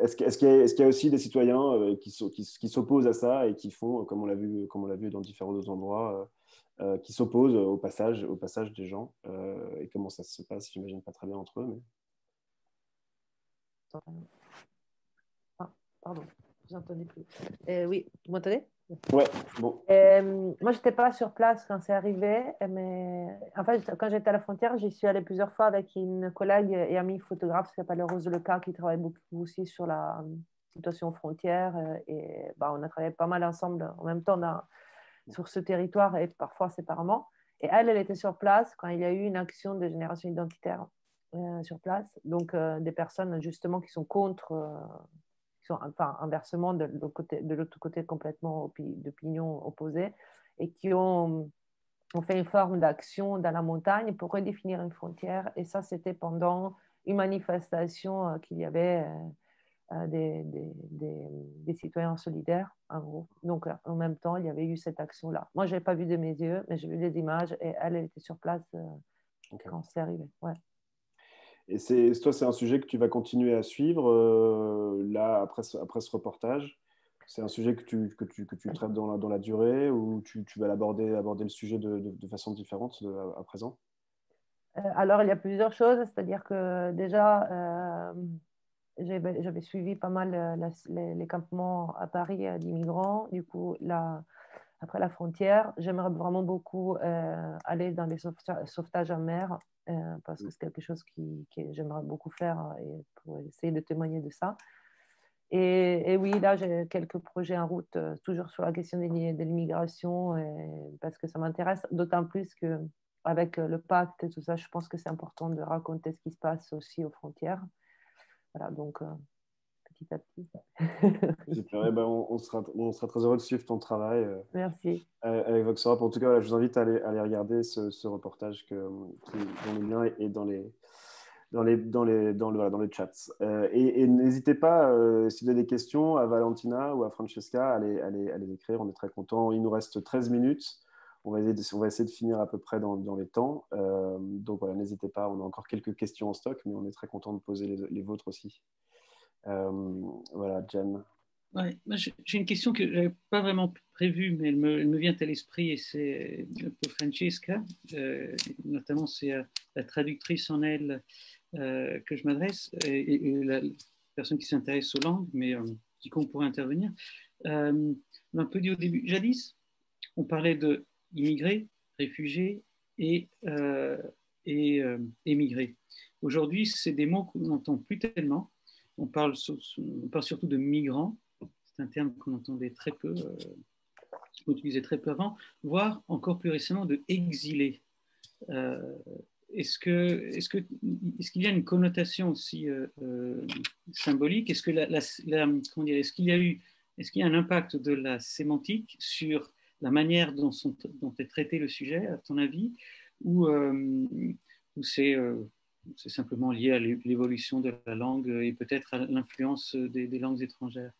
Est-ce qu'il y, est y, a aussi des citoyens qui, qui, s'opposent à ça et qui font, comme on l'a vu, comme on l'a vu dans différents autres endroits, qui s'opposent au passage, au passage des gens Et comment ça se passe J'imagine pas très bien entre eux, mais. Ah, pardon, je n'entendais plus. Euh, oui, vous m'entendez Ouais, bon. Euh, moi, je n'étais pas sur place quand c'est arrivé, mais en fait, quand j'étais à la frontière, j'y suis allée plusieurs fois avec une collègue et amie photographe qui s'appelle Rose Leca, qui travaille beaucoup aussi sur la situation frontière. Euh, et bah, on a travaillé pas mal ensemble en même temps sur ce territoire et parfois séparément. Et elle, elle était sur place quand il y a eu une action de génération identitaire euh, sur place. Donc, euh, des personnes justement qui sont contre, euh, qui sont enfin, inversement de, l'autre côté, côté complètement d'opinion opposée et qui ont, ont, fait une forme d'action dans la montagne pour redéfinir une frontière. Et ça, c'était pendant une manifestation qu'il y avait des, des, des, citoyens solidaires, en gros. Donc, en même temps, il y avait eu cette action-là. Moi, je n'ai pas vu de mes yeux, mais j'ai vu des images et elle, elle était sur place quand c'est arrivé. Ouais. Et toi, c'est un sujet que tu vas continuer à suivre euh, là, après après ce reportage? C'est un sujet que tu, que tu, que tu traites dans la, dans la durée ou tu, vas l'aborder, aborder le sujet de, de, façon différente à, présent? Euh, Alors, il y a plusieurs choses. C'est-à-dire que déjà, euh, j'avais, suivi pas mal les, campements à Paris d'immigrants. Du coup, là, après la frontière. J'aimerais vraiment beaucoup aller dans les sauvetages en mer parce que c'est quelque chose qui, que j'aimerais beaucoup faire et pour essayer de témoigner de ça. Et, oui, là, j'ai quelques projets en route, toujours sur la question de, l'immigration, parce que ça m'intéresse, d'autant plus que avec le pacte et tout ça, je pense que c'est important de raconter ce qui se passe aussi aux frontières. Voilà, donc petit à petit. Super, eh ben, on, sera, on, sera, très heureux de suivre ton travail. Euh, Merci. Avec Vox En tout cas, je vous invite à aller, aller regarder ce, ce reportage que, qui, dont le lien est dans les, dans les, dans les, dans le, dans les chats. Euh, et, n'hésitez pas, euh, si vous avez des questions, à Valentina ou à Francesca, à les, à les, à les écrire. On est très contents. Il nous reste 13 minutes. On va, essayer de, on va essayer de finir à peu près dans, dans les temps. donc voilà, n'hésitez pas. On a encore quelques questions en stock, mais on est très content de poser les, les vôtres aussi. Euh, voilà, Jen. J'ai une question que je n'avais pas vraiment prévue, mais elle me, vient à l'esprit et c'est pour Francesca. Euh, notamment, c'est la traductrice en elle euh, que je m'adresse et, la personne qui s'intéresse aux langues, mais qui qu'on pourrait intervenir. on a un peu dit au début, jadis, on parlait de immigrés, réfugiés et, et émigrés. Aujourd'hui, c'est des mots qu'on n'entend plus tellement on parle, surtout de migrants, c'est un terme qu'on entendait très peu, euh, qu'on utilisait très peu avant, voire encore plus récemment de exilés. Euh, est-ce qu'il y a une connotation aussi euh, symbolique? Est-ce que la, qu'il y a eu, est-ce qu'il y a un impact de la sémantique sur la manière dont, est traité le sujet, à ton avis, ou c'est c'est simplement lié à l'évolution de la langue et peut-être à l'influence des, langues étrangères.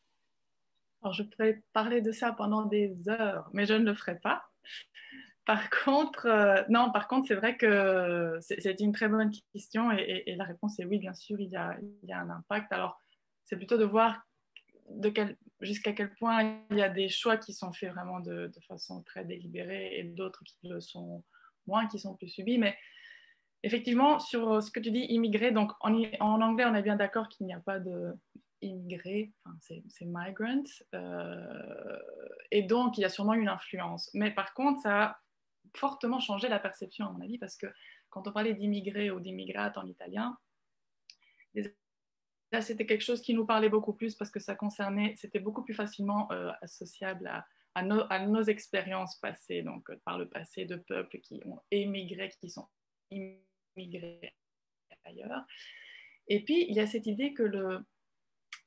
Alors, je pourrais parler de ça pendant des heures, mais je ne le ferai pas. Par contre, euh, non, par contre, c'est vrai que c'est une très bonne question et, la réponse est oui, bien sûr, il y a, il y a un impact. Alors, c'est plutôt de voir jusqu'à quel point il y a des choix qui sont faits vraiment de, de façon très délibérée et d'autres qui le sont moins, qui sont plus subis. Mais Effectivement, sur ce que tu dis, immigré, donc en, anglais, on est bien d'accord qu'il n'y a pas de immigré, enfin, c'est migrant, euh, et donc il y a sûrement une influence. Mais par contre, ça a fortement changé la perception, à mon avis, parce que quand on parlait d'immigré ou d'immigrate en italien, là, c'était quelque chose qui nous parlait beaucoup plus parce que ça concernait, c'était beaucoup plus facilement euh, associable à, nos expériences passées, donc par le passé de peuples qui ont émigré, qui sont immigrés migrer ailleurs. Et puis, il y a cette idée que le,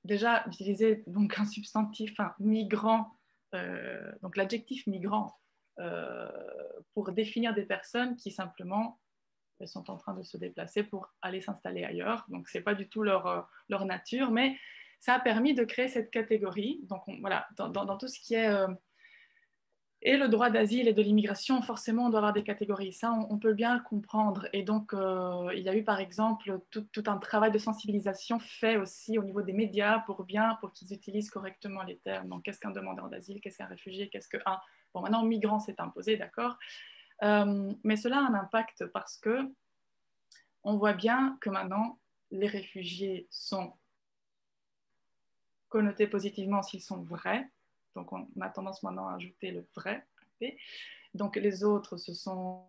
déjà, utiliser donc un substantif migrant, euh, donc l'adjectif migrant, euh, pour définir des personnes qui simplement sont en train de se déplacer pour aller s'installer ailleurs. Donc, ce n'est pas du tout leur, euh, leur nature, mais ça a permis de créer cette catégorie. Donc, voilà, dans, dans, tout ce qui est et le droit d'asile et de l'immigration, forcément, on doit avoir des catégories. Ça, on, peut bien le comprendre. Et donc, euh, il y a eu, par exemple, tout, un travail de sensibilisation fait aussi au niveau des médias pour bien, pour qu'ils utilisent correctement les termes. Donc, qu'est-ce qu'un demandeur d'asile Qu'est-ce qu'un réfugié Qu'est-ce qu'un... Bon, maintenant, migrant s'est imposé, d'accord euh, Mais cela a un impact parce que on voit bien que maintenant, les réfugiés sont connotés positivement s'ils sont vrais, donc, on a tendance maintenant à ajouter le vrai. Donc, les autres, ce sont.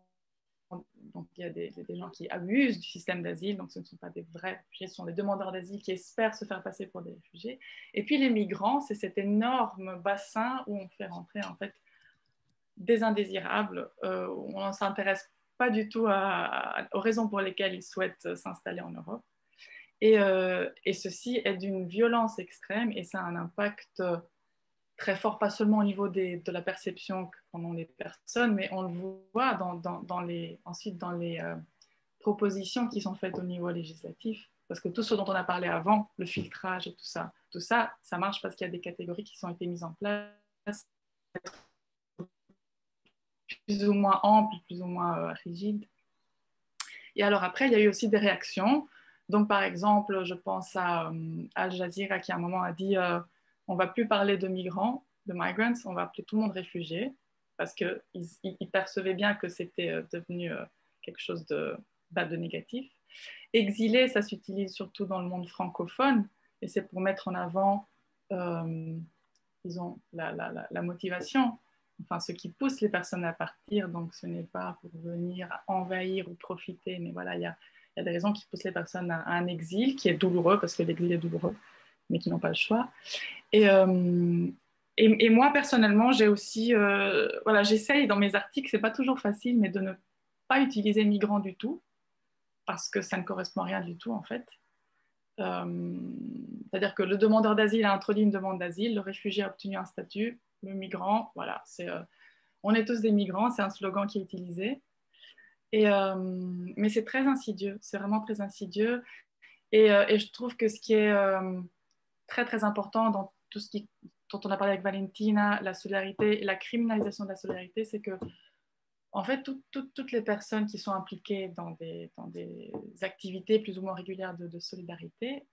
Donc, il y a des, gens qui abusent du système d'asile, donc ce ne sont pas des vrais réfugiés, ce sont des demandeurs d'asile qui espèrent se faire passer pour des réfugiés. Et puis, les migrants, c'est cet énorme bassin où on fait rentrer, en fait, des indésirables. Euh, on ne s'intéresse pas du tout aux raisons pour lesquelles ils souhaitent s'installer en Europe. Et, euh, et, ceci est d'une violence extrême et ça a un impact très fort, pas seulement au niveau de la perception qu'en ont les personnes, mais on le voit ensuite dans les euh, propositions qui sont faites au niveau législatif. Parce que tout ce dont on a parlé avant, le filtrage et tout ça, tout ça, ça marche parce qu'il y a des catégories qui sont été mises en place, plus ou moins amples, plus ou moins euh, rigides. Et alors après, il y a eu aussi des réactions. Donc, par exemple, je pense à euh, Al Jazeera qui à un moment a dit on va plus parler de migrants, de migrants, on va appeler tout le monde réfugié, parce qu'ils ils percevaient bien que c'était euh, devenu euh, quelque chose de, bah, négatif. Exilé, ça s'utilise surtout dans le monde francophone, et c'est pour mettre en avant, euh, disons, la, motivation. enfin ce qui pousse les personnes à partir. Donc ce n'est pas pour venir envahir ou profiter, mais voilà, il y a, y a, des raisons qui poussent les personnes à, un exil qui est douloureux parce que l'exil est douloureux, mais qui n'ont pas le choix. Et, euh, et, moi personnellement, j'ai aussi, euh, voilà, j'essaye dans mes articles, c'est pas toujours facile, mais de ne pas utiliser migrant du tout parce que ça ne correspond à rien du tout en fait. Euh, c'est-à-dire que le demandeur d'asile a introduit une demande d'asile, le réfugié a obtenu un statut, le migrant, voilà, c'est, on est tous des migrants, c'est un slogan qui est utilisé. Et, mais c'est très insidieux, c'est vraiment très insidieux. Et, je trouve que ce qui est très très important dans tout ce qui, dont on a parlé avec Valentina, la solidarité et la criminalisation de la solidarité, c'est que en fait, toutes les personnes qui sont impliquées dans des, dans des activités plus ou moins régulières de, solidarité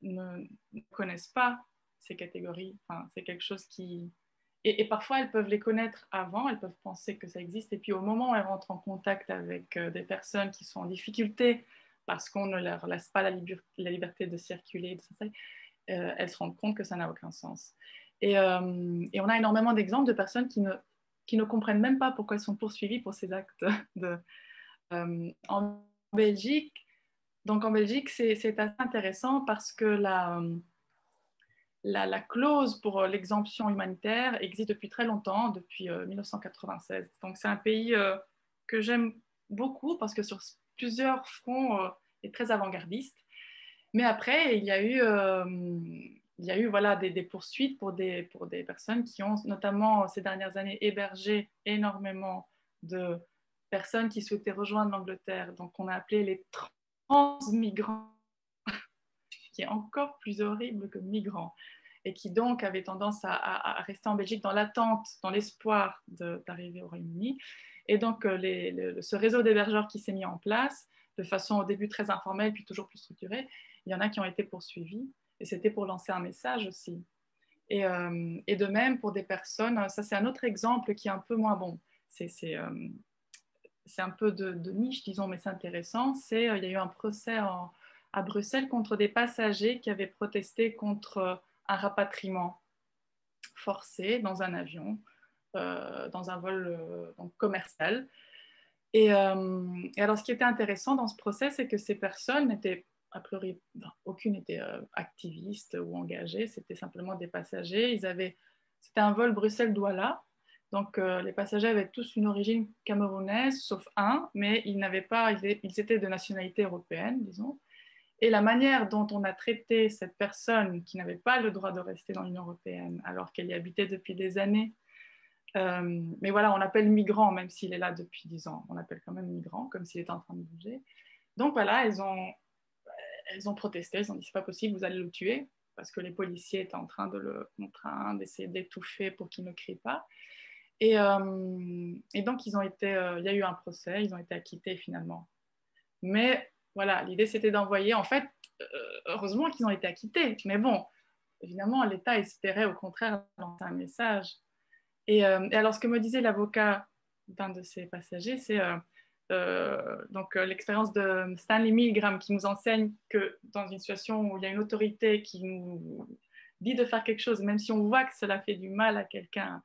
ne, connaissent pas ces catégories. Enfin, c'est quelque chose qui... Et, parfois, elles peuvent les connaître avant, elles peuvent penser que ça existe, et puis au moment où elles rentrent en contact avec euh, des personnes qui sont en difficulté parce qu'on ne leur laisse pas la, la liberté de circuler, de euh, elles se rendent compte que ça n'a aucun sens. Et, euh, on a énormément d'exemples de personnes qui ne, comprennent même pas pourquoi ils sont poursuivis pour ces actes. Euh, en Belgique, donc en Belgique, c'est assez intéressant parce que la, la, la clause pour l'exemption humanitaire existe depuis très longtemps, depuis 1996. Euh, donc c'est un pays que j'aime beaucoup parce que sur plusieurs fronts est très avant-gardiste. Mais après, il y a eu il y a eu voilà, des, poursuites pour des, pour des personnes qui ont notamment ces dernières années hébergé énormément de personnes qui souhaitaient rejoindre l'Angleterre. Donc on a appelé les transmigrants, qui est encore plus horrible que migrants, et qui donc avaient tendance à, rester en Belgique dans l'attente, dans l'espoir d'arriver au Royaume-Uni. Et donc euh, ce réseau d'hébergeurs qui s'est mis en place de façon au début très informelle, puis toujours plus structurée, il y en a qui ont été poursuivis et c'était pour lancer un message aussi. Et, euh, de même pour des personnes, ça c'est un autre exemple qui est un peu moins bon. C'est euh, un peu de, niche, disons, mais c'est intéressant. C'est euh, il y a eu un procès à Bruxelles contre des passagers qui avaient protesté contre un rapatriement forcé dans un avion, dans un vol commercial. Et, et, alors, ce qui était intéressant dans ce procès, c'est que ces personnes n'étaient a priori, aucune n'était euh, activiste ou engagée, c'était simplement des passagers. Ils avaient, c'était un vol Bruxelles-Douala, donc euh, les passagers avaient tous une origine camerounaise, sauf un, mais ils n'avaient pas, ils étaient de nationalité européenne, disons. Et la manière dont on a traité cette personne qui n'avait pas le droit de rester dans l'Union européenne, alors qu'elle y habitait depuis des années, euh, mais voilà, on l'appelle migrant, même s'il est là depuis dix ans, on l'appelle quand même migrant, comme s'il était en train de bouger. Donc voilà, ils ont, elles ont protesté, elles ont dit c'est pas possible, vous allez le tuer, parce que les policiers étaient en train de le contraindre, d'essayer d'étouffer pour qu'il ne crie pas. Et, euh, et donc, ils ont été, euh, il y a eu un procès, ils ont été acquittés finalement. Mais voilà, l'idée c'était d'envoyer, en fait, euh, heureusement qu'ils ont été acquittés, mais bon, évidemment, l'État espérait au contraire lancer un message. Et, alors, ce que me disait l'avocat d'un de ces passagers, c'est donc euh, l'expérience de Stanley Milgram qui nous enseigne que dans une situation où il y a une autorité qui nous dit de faire quelque chose, même si on voit que cela fait du mal à quelqu'un,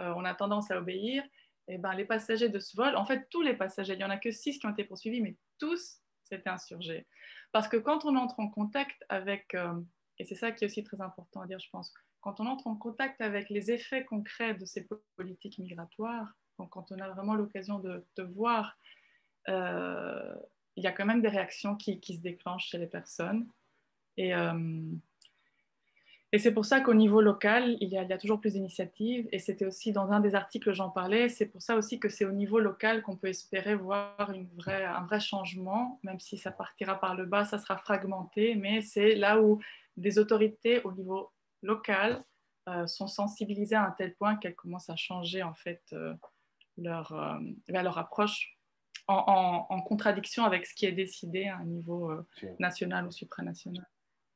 euh, on a tendance à obéir. Eh ben, les passagers de ce vol, en fait tous les passagers, il n'y en a que six qui ont été poursuivis, mais tous s'étaient insurgés. Parce que quand on entre en contact avec, et c'est ça qui est aussi très important à dire, je pense, quand on entre en contact avec les effets concrets de ces politiques migratoires, donc quand on a vraiment l'occasion de, de, voir euh, il y a quand même des réactions qui, se déclenchent chez les personnes. Et, euh, et c'est pour ça qu'au niveau local, il y, a, toujours plus d'initiatives. Et c'était aussi dans un des articles, j'en parlais, c'est pour ça aussi que c'est au niveau local qu'on peut espérer voir un vrai changement, même si ça partira par le bas, ça sera fragmenté, mais c'est là où des autorités au niveau local euh, sont sensibilisées à un tel point qu'elles commencent à changer en fait leur, leur approche en, contradiction avec ce qui est décidé à un niveau euh, national ou supranational.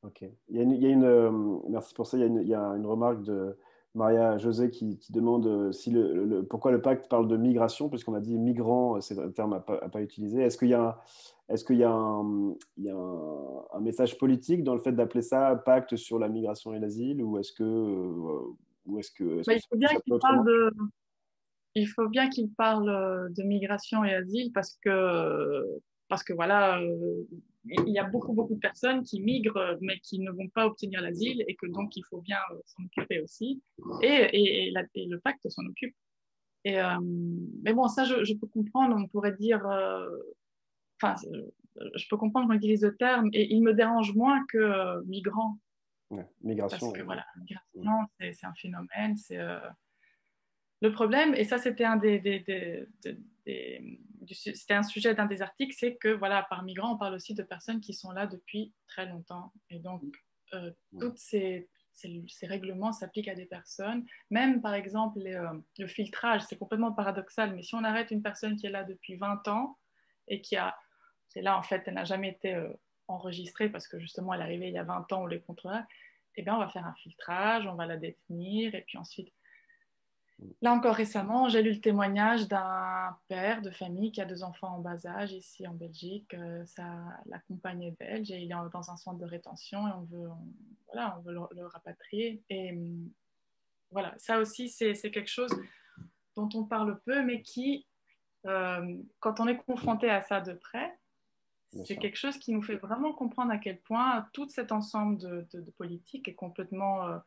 Ok. Il y a une, il y a une euh, merci pour ça. Il y, a une, il y, a une, remarque de Maria José qui, qui demande euh, si le, pourquoi le pacte parle de migration, puisqu'on a dit migrant, c'est un terme à pas, pas utiliser. Est-ce qu'il y a, est-ce qu'il y a, un, il y a un, message politique dans le fait d'appeler ça pacte sur la migration et l'asile, ou est-ce que, ou est-ce que, -ce il faut bien qu'il parle de il faut bien qu'il parle de migration et asile parce que, parce que voilà, il y a beaucoup, beaucoup de personnes qui migrent mais qui ne vont pas obtenir l'asile et que donc il faut bien s'en occuper aussi. Et, et, le pacte s'en occupe. Et, mais bon, ça, je, peux comprendre. On pourrait dire, enfin, je peux comprendre qu'on utilise le terme et il me dérange moins que migrant. migration. Parce que voilà, migration, c'est un phénomène, c'est le problème, et ça c'était un des, c'était un sujet d'un des articles, c'est que voilà, par migrants, on parle aussi de personnes qui sont là depuis très longtemps. Et donc, euh, tous ces, ces, règlements s'appliquent à des personnes. Même par exemple, euh, le filtrage, c'est complètement paradoxal, mais si on arrête une personne qui est là depuis 20 ans et qui a, c'est là en fait, elle n'a jamais été euh, enregistrée parce que justement elle est arrivée il y a 20 ans, on les contrôle, eh bien on va faire un filtrage, on va la détenir et puis ensuite Là encore récemment, j'ai lu le témoignage d'un père de famille qui a deux enfants en bas âge ici en Belgique. Euh, la compagne est belge et il est dans un centre de rétention et on veut, voilà, on veut le, rapatrier. Et hum, voilà, ça aussi, c'est quelque chose dont on parle peu, mais qui, euh, quand on est confronté à ça de près, c'est quelque chose qui nous fait vraiment comprendre à quel point tout cet ensemble de, de, politiques est complètement euh,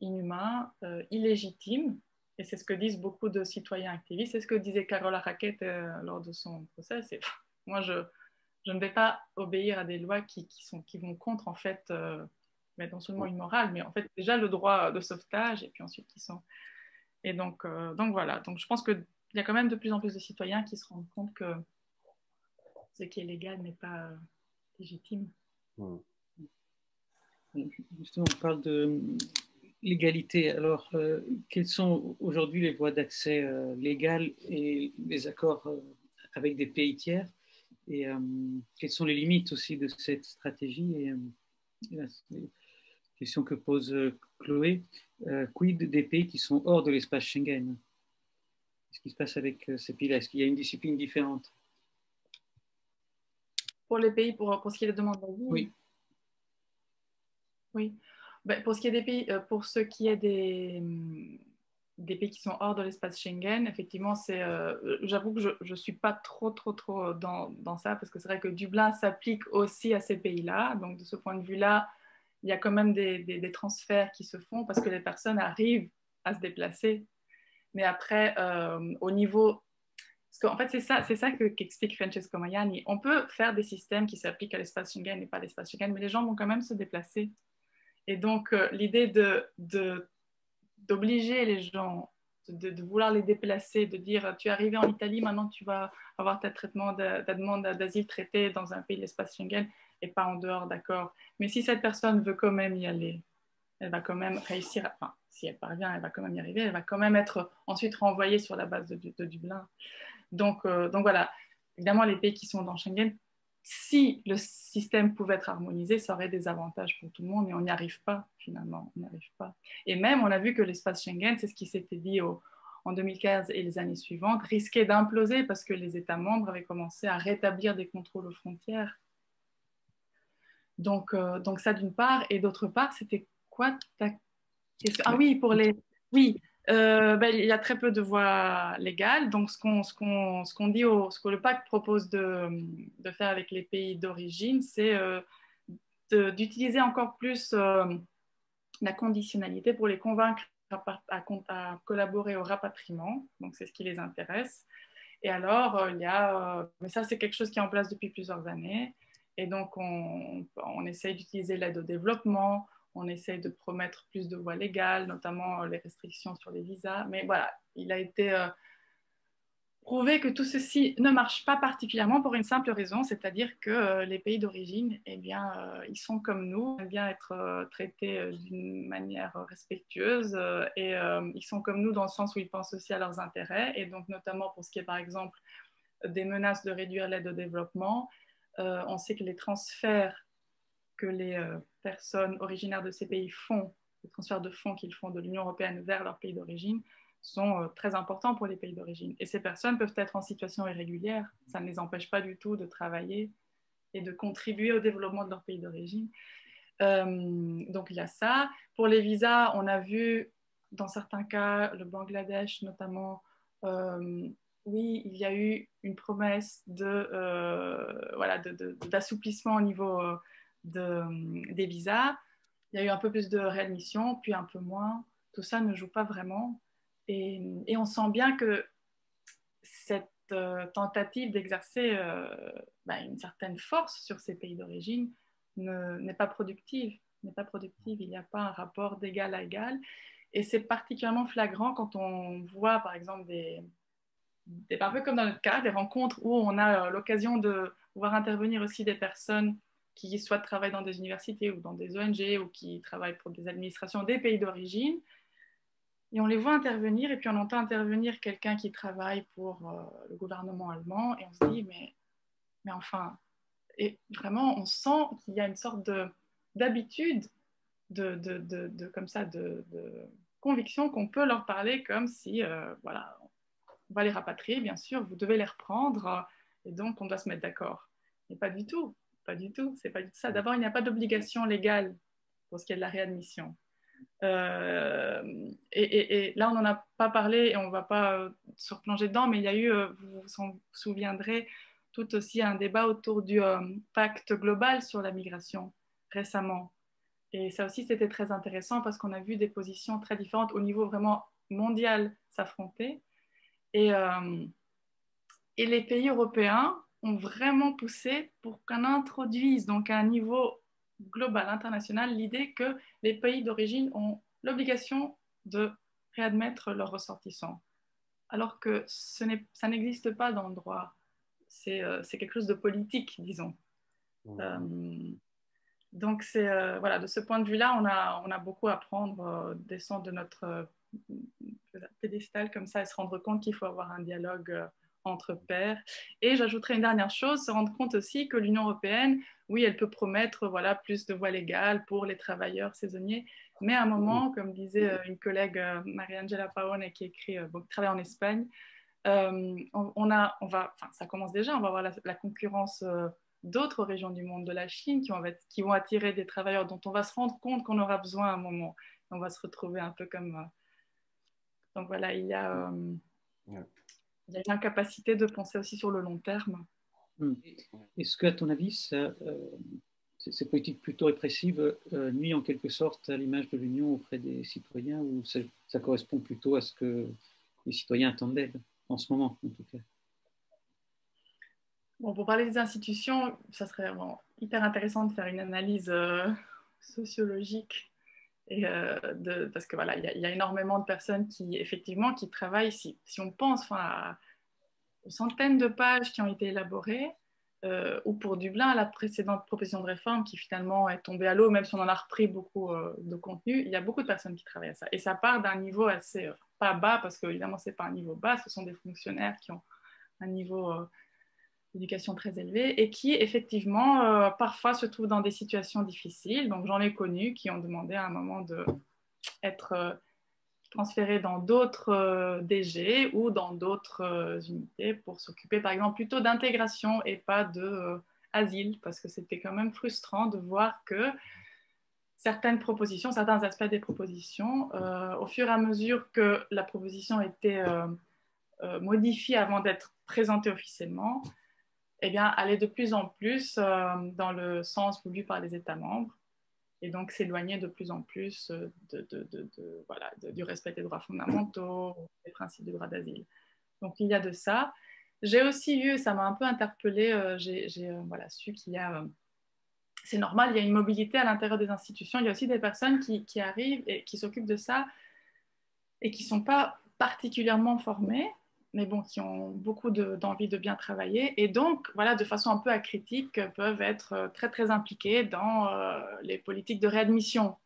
inhumain, illégitime et c'est ce que disent beaucoup de citoyens activistes. C'est ce que disait Carola Raquette euh, lors de son procès. Moi, je, je, ne vais pas obéir à des lois qui, qui, sont, qui vont contre, en fait, euh, mais non seulement une morale, mais en fait, déjà le droit de sauvetage, et puis ensuite qui sont. Et donc, euh, donc voilà. Donc, je pense qu'il y a quand même de plus en plus de citoyens qui se rendent compte que ce qui est légal n'est pas légitime. Justement, on parle de l'égalité. Alors, euh, quelles sont aujourd'hui les voies d'accès euh, légal et les accords euh, avec des pays tiers? Et quelles sont les limites aussi de cette stratégie? Et, la question que pose Chloé, quid des pays qui sont hors de l'espace Schengen? Qu'est-ce qui se passe avec ces pays-là? Est-ce qu'il y a une discipline différente? Pour les pays, pour, pour ce qui est de demande Oui. Oui. Ben, pour, ce qui est des pays, euh, pour ce qui est hum, des pays qui sont hors de l'espace Schengen, effectivement, c'est, euh, j'avoue que je ne suis pas trop, trop, trop dans, ça, parce que c'est vrai que Dublin s'applique aussi à ces pays-là. Donc, de ce point de vue-là, il y a quand même des, transferts qui se font parce que les personnes arrivent à se déplacer. Mais après, euh, au niveau parce qu'en fait, c'est ça, c'est ça qu'explique Francesco Maiani. On peut faire des systèmes qui s'appliquent à l'espace Schengen et pas à l'espace Schengen, mais les gens vont quand même se déplacer. Et donc, euh, l'idée d'obliger les gens, de, vouloir les déplacer, de dire tu es arrivé en Italie, maintenant tu vas avoir ta demande d'asile traitée dans un pays de l'espace Schengen et pas en dehors, d'accord. Mais si cette personne veut quand même y aller, elle va quand même réussir, enfin, si elle parvient, elle va quand même y arriver, elle va quand même être ensuite renvoyée sur la base de, Dublin. Donc, euh, donc voilà, évidemment, les pays qui sont dans Schengen si le système pouvait être harmonisé, ça aurait des avantages pour tout le monde, mais on n'y arrive pas finalement. On arrive pas. Et même, on a vu que l'espace Schengen, c'est ce qui s'était dit en 2015 et les années suivantes, risquait d'imploser parce que les États membres avaient commencé à rétablir des contrôles aux frontières. Donc, euh, donc ça d'une part, et d'autre part, c'était quoi ta Ah oui, pour les... Oui, euh, ben, il y a très peu de voies légales. Donc, ce qu'on ce qu'on dit, ce que le pacte propose de, de faire avec les pays d'origine, c'est euh, d'utiliser encore plus euh, la conditionnalité pour les convaincre à, à, collaborer au rapatriement. Donc, c'est ce qui les intéresse. Et alors, il y a, mais ça, c'est quelque chose qui est en place depuis plusieurs années. Et donc, on, on essaye d'utiliser l'aide au développement, on essaye de promettre plus de voies légales, notamment euh, les restrictions sur les visas. Mais voilà, il a été euh, prouvé que tout ceci ne marche pas particulièrement pour une simple raison, c'est-à-dire que euh, les pays d'origine, eh bien, ils sont comme nous, ils aiment bien être traités d'une manière respectueuse et ils sont comme nous dans le sens où ils pensent aussi à leurs intérêts. Et donc, notamment pour ce qui est, par exemple, des menaces de réduire l'aide au développement, on sait que les transferts que les euh, personnes originaires de ces pays font, les transferts de fonds qu'ils font de l'Union européenne vers leur pays d'origine, sont euh, très importants pour les pays d'origine. Et ces personnes peuvent être en situation irrégulière, ça ne les empêche pas du tout de travailler et de contribuer au développement de leur pays d'origine. Euh, donc il y a ça. Pour les visas, on a vu dans certains cas, le Bangladesh notamment, oui, il y a eu une promesse de, voilà, d'assouplissement au niveau de, des visas. Il y a eu un peu plus de réadmission, puis un peu moins. Tout ça ne joue pas vraiment. Et, on sent bien que cette euh, tentative d'exercer euh, bah, une certaine force sur ces pays d'origine n'est pas productive. N'est pas productive. Il n'y a pas un rapport d'égal à égal. Et c'est particulièrement flagrant quand on voit, par exemple, des, des, un peu comme dans notre cas, des rencontres où on a euh, l'occasion de voir intervenir aussi des personnes qui soit travaillent dans des universités ou dans des ONG ou qui travaillent pour des administrations des pays d'origine. Et on les voit intervenir et puis on entend intervenir quelqu'un qui travaille pour euh, le gouvernement allemand et on se dit, mais, mais enfin, et vraiment, on sent qu'il y a une sorte d'habitude, de, de, de, comme ça, de, conviction qu'on peut leur parler comme si, euh, voilà, on va les rapatrier, bien sûr, vous devez les reprendre et donc on doit se mettre d'accord. Mais pas du tout. Pas du tout, c'est pas du tout ça. D'abord, il n'y a pas d'obligation légale pour ce qui est de la réadmission. Euh, et, là, on n'en a pas parlé et on ne va pas euh, se replonger dedans, mais il y a eu, euh, vous vous souviendrez, tout aussi un débat autour du pacte global sur la migration récemment. Et ça aussi, c'était très intéressant parce qu'on a vu des positions très différentes au niveau vraiment mondial s'affronter. Et, et les pays européens ont vraiment poussé pour qu'on introduise donc à un niveau global, international, l'idée que les pays d'origine ont l'obligation de réadmettre leurs ressortissants, alors que ce ça n'existe pas dans le droit. C'est euh, quelque chose de politique, disons. Mmh. Euh, donc, c'est euh, voilà, de ce point de vue-là, on a, on a beaucoup à prendre, descendre de notre pédestal comme ça et se rendre compte qu'il faut avoir un dialogue entre pairs. Et j'ajouterai une dernière chose, se rendre compte aussi que l'Union européenne, oui, elle peut promettre voilà, plus de voies légales pour les travailleurs saisonniers, mais à un moment, comme disait euh, une collègue, euh, Maria-Angela Paone, qui écrit, euh, qui travaille en Espagne, on, a, on va, ça commence déjà, on va avoir la, concurrence d'autres régions du monde, de la Chine, qui vont, qui vont attirer des travailleurs dont on va se rendre compte qu'on aura besoin à un moment. On va se retrouver un peu comme... donc voilà, il y a il y a une incapacité de penser aussi sur le long terme. Hmm. Est-ce que, à ton avis, euh, ces politiques plutôt répressives euh, nuisent en quelque sorte à l'image de l'Union auprès des citoyens ou ça, correspond plutôt à ce que les citoyens attendent d'elle, en ce moment en tout cas? Bon, pour parler des institutions, ça serait hyper intéressant de faire une analyse euh, sociologique euh, parce que voilà, il y, a énormément de personnes qui, effectivement, qui travaillent. Si, on pense enfin, aux centaines de pages qui ont été élaborées, euh, ou pour Dublin, la précédente proposition de réforme qui finalement est tombée à l'eau, même si on en a repris beaucoup euh, de contenu, il y a beaucoup de personnes qui travaillent à ça. Et ça part d'un niveau assez, pas bas, parce qu'évidemment, ce n'est pas un niveau bas, ce sont des fonctionnaires qui ont un niveau d'éducation très élevée et qui effectivement euh, parfois se trouvent dans des situations difficiles. Donc j'en ai connu qui ont demandé à un moment de être euh, transférés dans d'autres euh, DG ou dans d'autres unités pour s'occuper par exemple plutôt d'intégration et pas de asile parce que c'était quand même frustrant de voir que certaines propositions, certains aspects des propositions, au fur et à mesure que la proposition était modifiée avant d'être présentée officiellement, eh bien, aller de plus en plus euh, dans le sens voulu par les États membres et donc s'éloigner de plus en plus euh, du respect des droits fondamentaux, des principes du droit d'asile. Donc il y a de ça. J'ai aussi eu, ça m'a un peu interpellée, euh, j'ai su qu'il y a, c'est normal, il y a une mobilité à l'intérieur des institutions. Il y a aussi des personnes qui, qui arrivent et qui s'occupent de ça et qui ne sont pas particulièrement formées mais bon, qui ont beaucoup d'envie de, bien travailler et donc, voilà, de façon un peu acritique, peuvent être euh, très, très impliqués dans euh, les politiques de réadmission.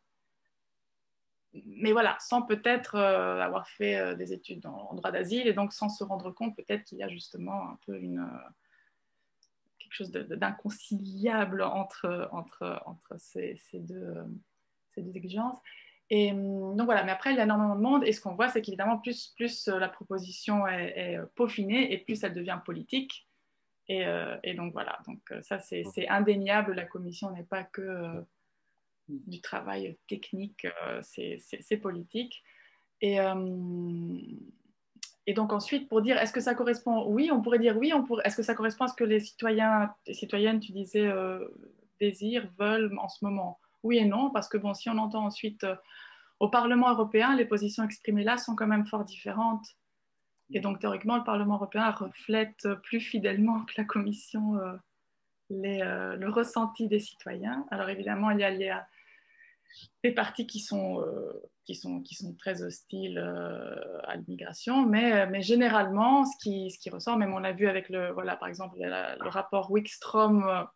Mais voilà, sans peut-être euh, avoir fait des études en, droit d'asile et donc sans se rendre compte peut-être qu'il y a justement un peu quelque chose d'inconciliable entre, entre, entre ces, ces, deux, ces deux exigences. Et hum, donc voilà, mais après, il y a énormément de monde. Et ce qu'on voit, c'est qu'évidemment, plus, plus euh, la proposition est, peaufinée et plus elle devient politique. Et, euh, et donc voilà, donc euh, ça, c'est indéniable. La commission n'est pas que du travail technique, c'est politique. Et, et donc ensuite, pour dire est-ce que ça correspond Oui, on pourrait dire oui. Est-ce que ça correspond à ce que les citoyens et citoyennes, tu disais, euh, désirent, veulent en ce moment? Oui et non, parce que bon, si on entend ensuite euh, au Parlement européen, les positions exprimées là sont quand même fort différentes. Et donc théoriquement, le Parlement européen reflète plus fidèlement que la Commission euh, le ressenti des citoyens. Alors évidemment, il y a, il des partis qui sont, euh, qui sont, qui sont très hostiles euh, à l'immigration, mais, euh, mais généralement, ce qui, ce qui ressort, même on l'a vu avec le, voilà, par exemple, le rapport Wickstrom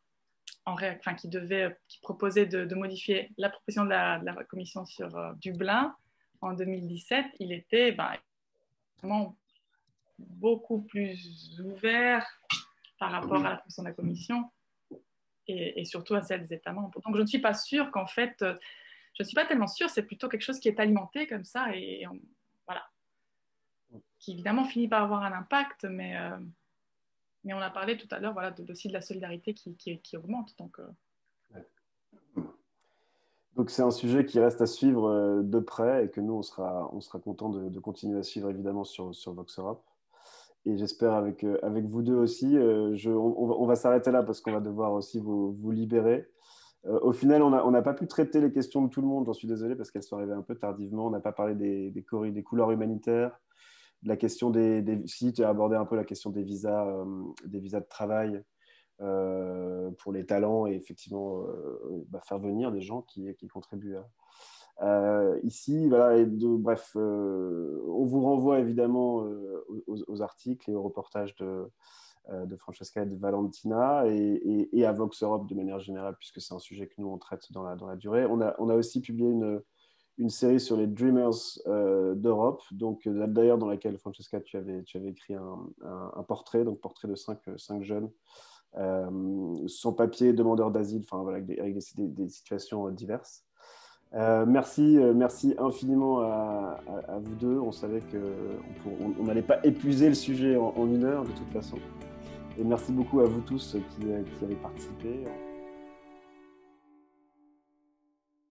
qui, proposait de, modifier la proposition de la, commission sur Dublin en 2017, il était ben, beaucoup plus ouvert par rapport à la proposition de la commission et, surtout à celle des États membres. Donc je ne suis pas sûre qu'en fait je ne suis pas tellement sûre, c'est plutôt quelque chose qui est alimenté comme ça et, voilà. Qui évidemment finit par avoir un impact, mais, euh, mais on a parlé tout à l'heure voilà, de, aussi de la solidarité qui, qui, augmente. Donc, euh. donc c'est un sujet qui reste à suivre euh, de près et que nous, on sera, on sera content de, continuer à suivre évidemment sur, sur Vox Europe. Et j'espère avec, avec vous deux aussi. Je, on, va s'arrêter là parce qu'on va devoir aussi vous, vous libérer. Euh, au final, on n'a pas pu traiter les questions de tout le monde, j'en suis désolé parce qu'elles sont arrivées un peu tardivement. On n'a pas parlé des, des, couleurs humanitaires, la question des, si tu as abordé un peu la question des visas, euh, des visas de travail euh, pour les talents et effectivement bah, faire venir des gens qui, contribuent. ici, voilà, bref, on vous renvoie évidemment aux, articles et aux reportages de, euh, de Francesca et de Valentina et, à Vox Europe de manière générale, puisque c'est un sujet que nous on traite dans la, dans la durée. On a, on a aussi publié une, une série sur les Dreamers euh, d'Europe, donc euh, d'ailleurs dans laquelle Francesca tu avais, écrit un, portrait, donc portrait de cinq, cinq jeunes sans papier, demandeurs d'asile, enfin voilà, avec, des, situations diverses. merci, merci infiniment à, vous deux. On savait qu'on n'allait pas épuiser le sujet en, une heure de toute façon. Et merci beaucoup à vous tous qui avez participé.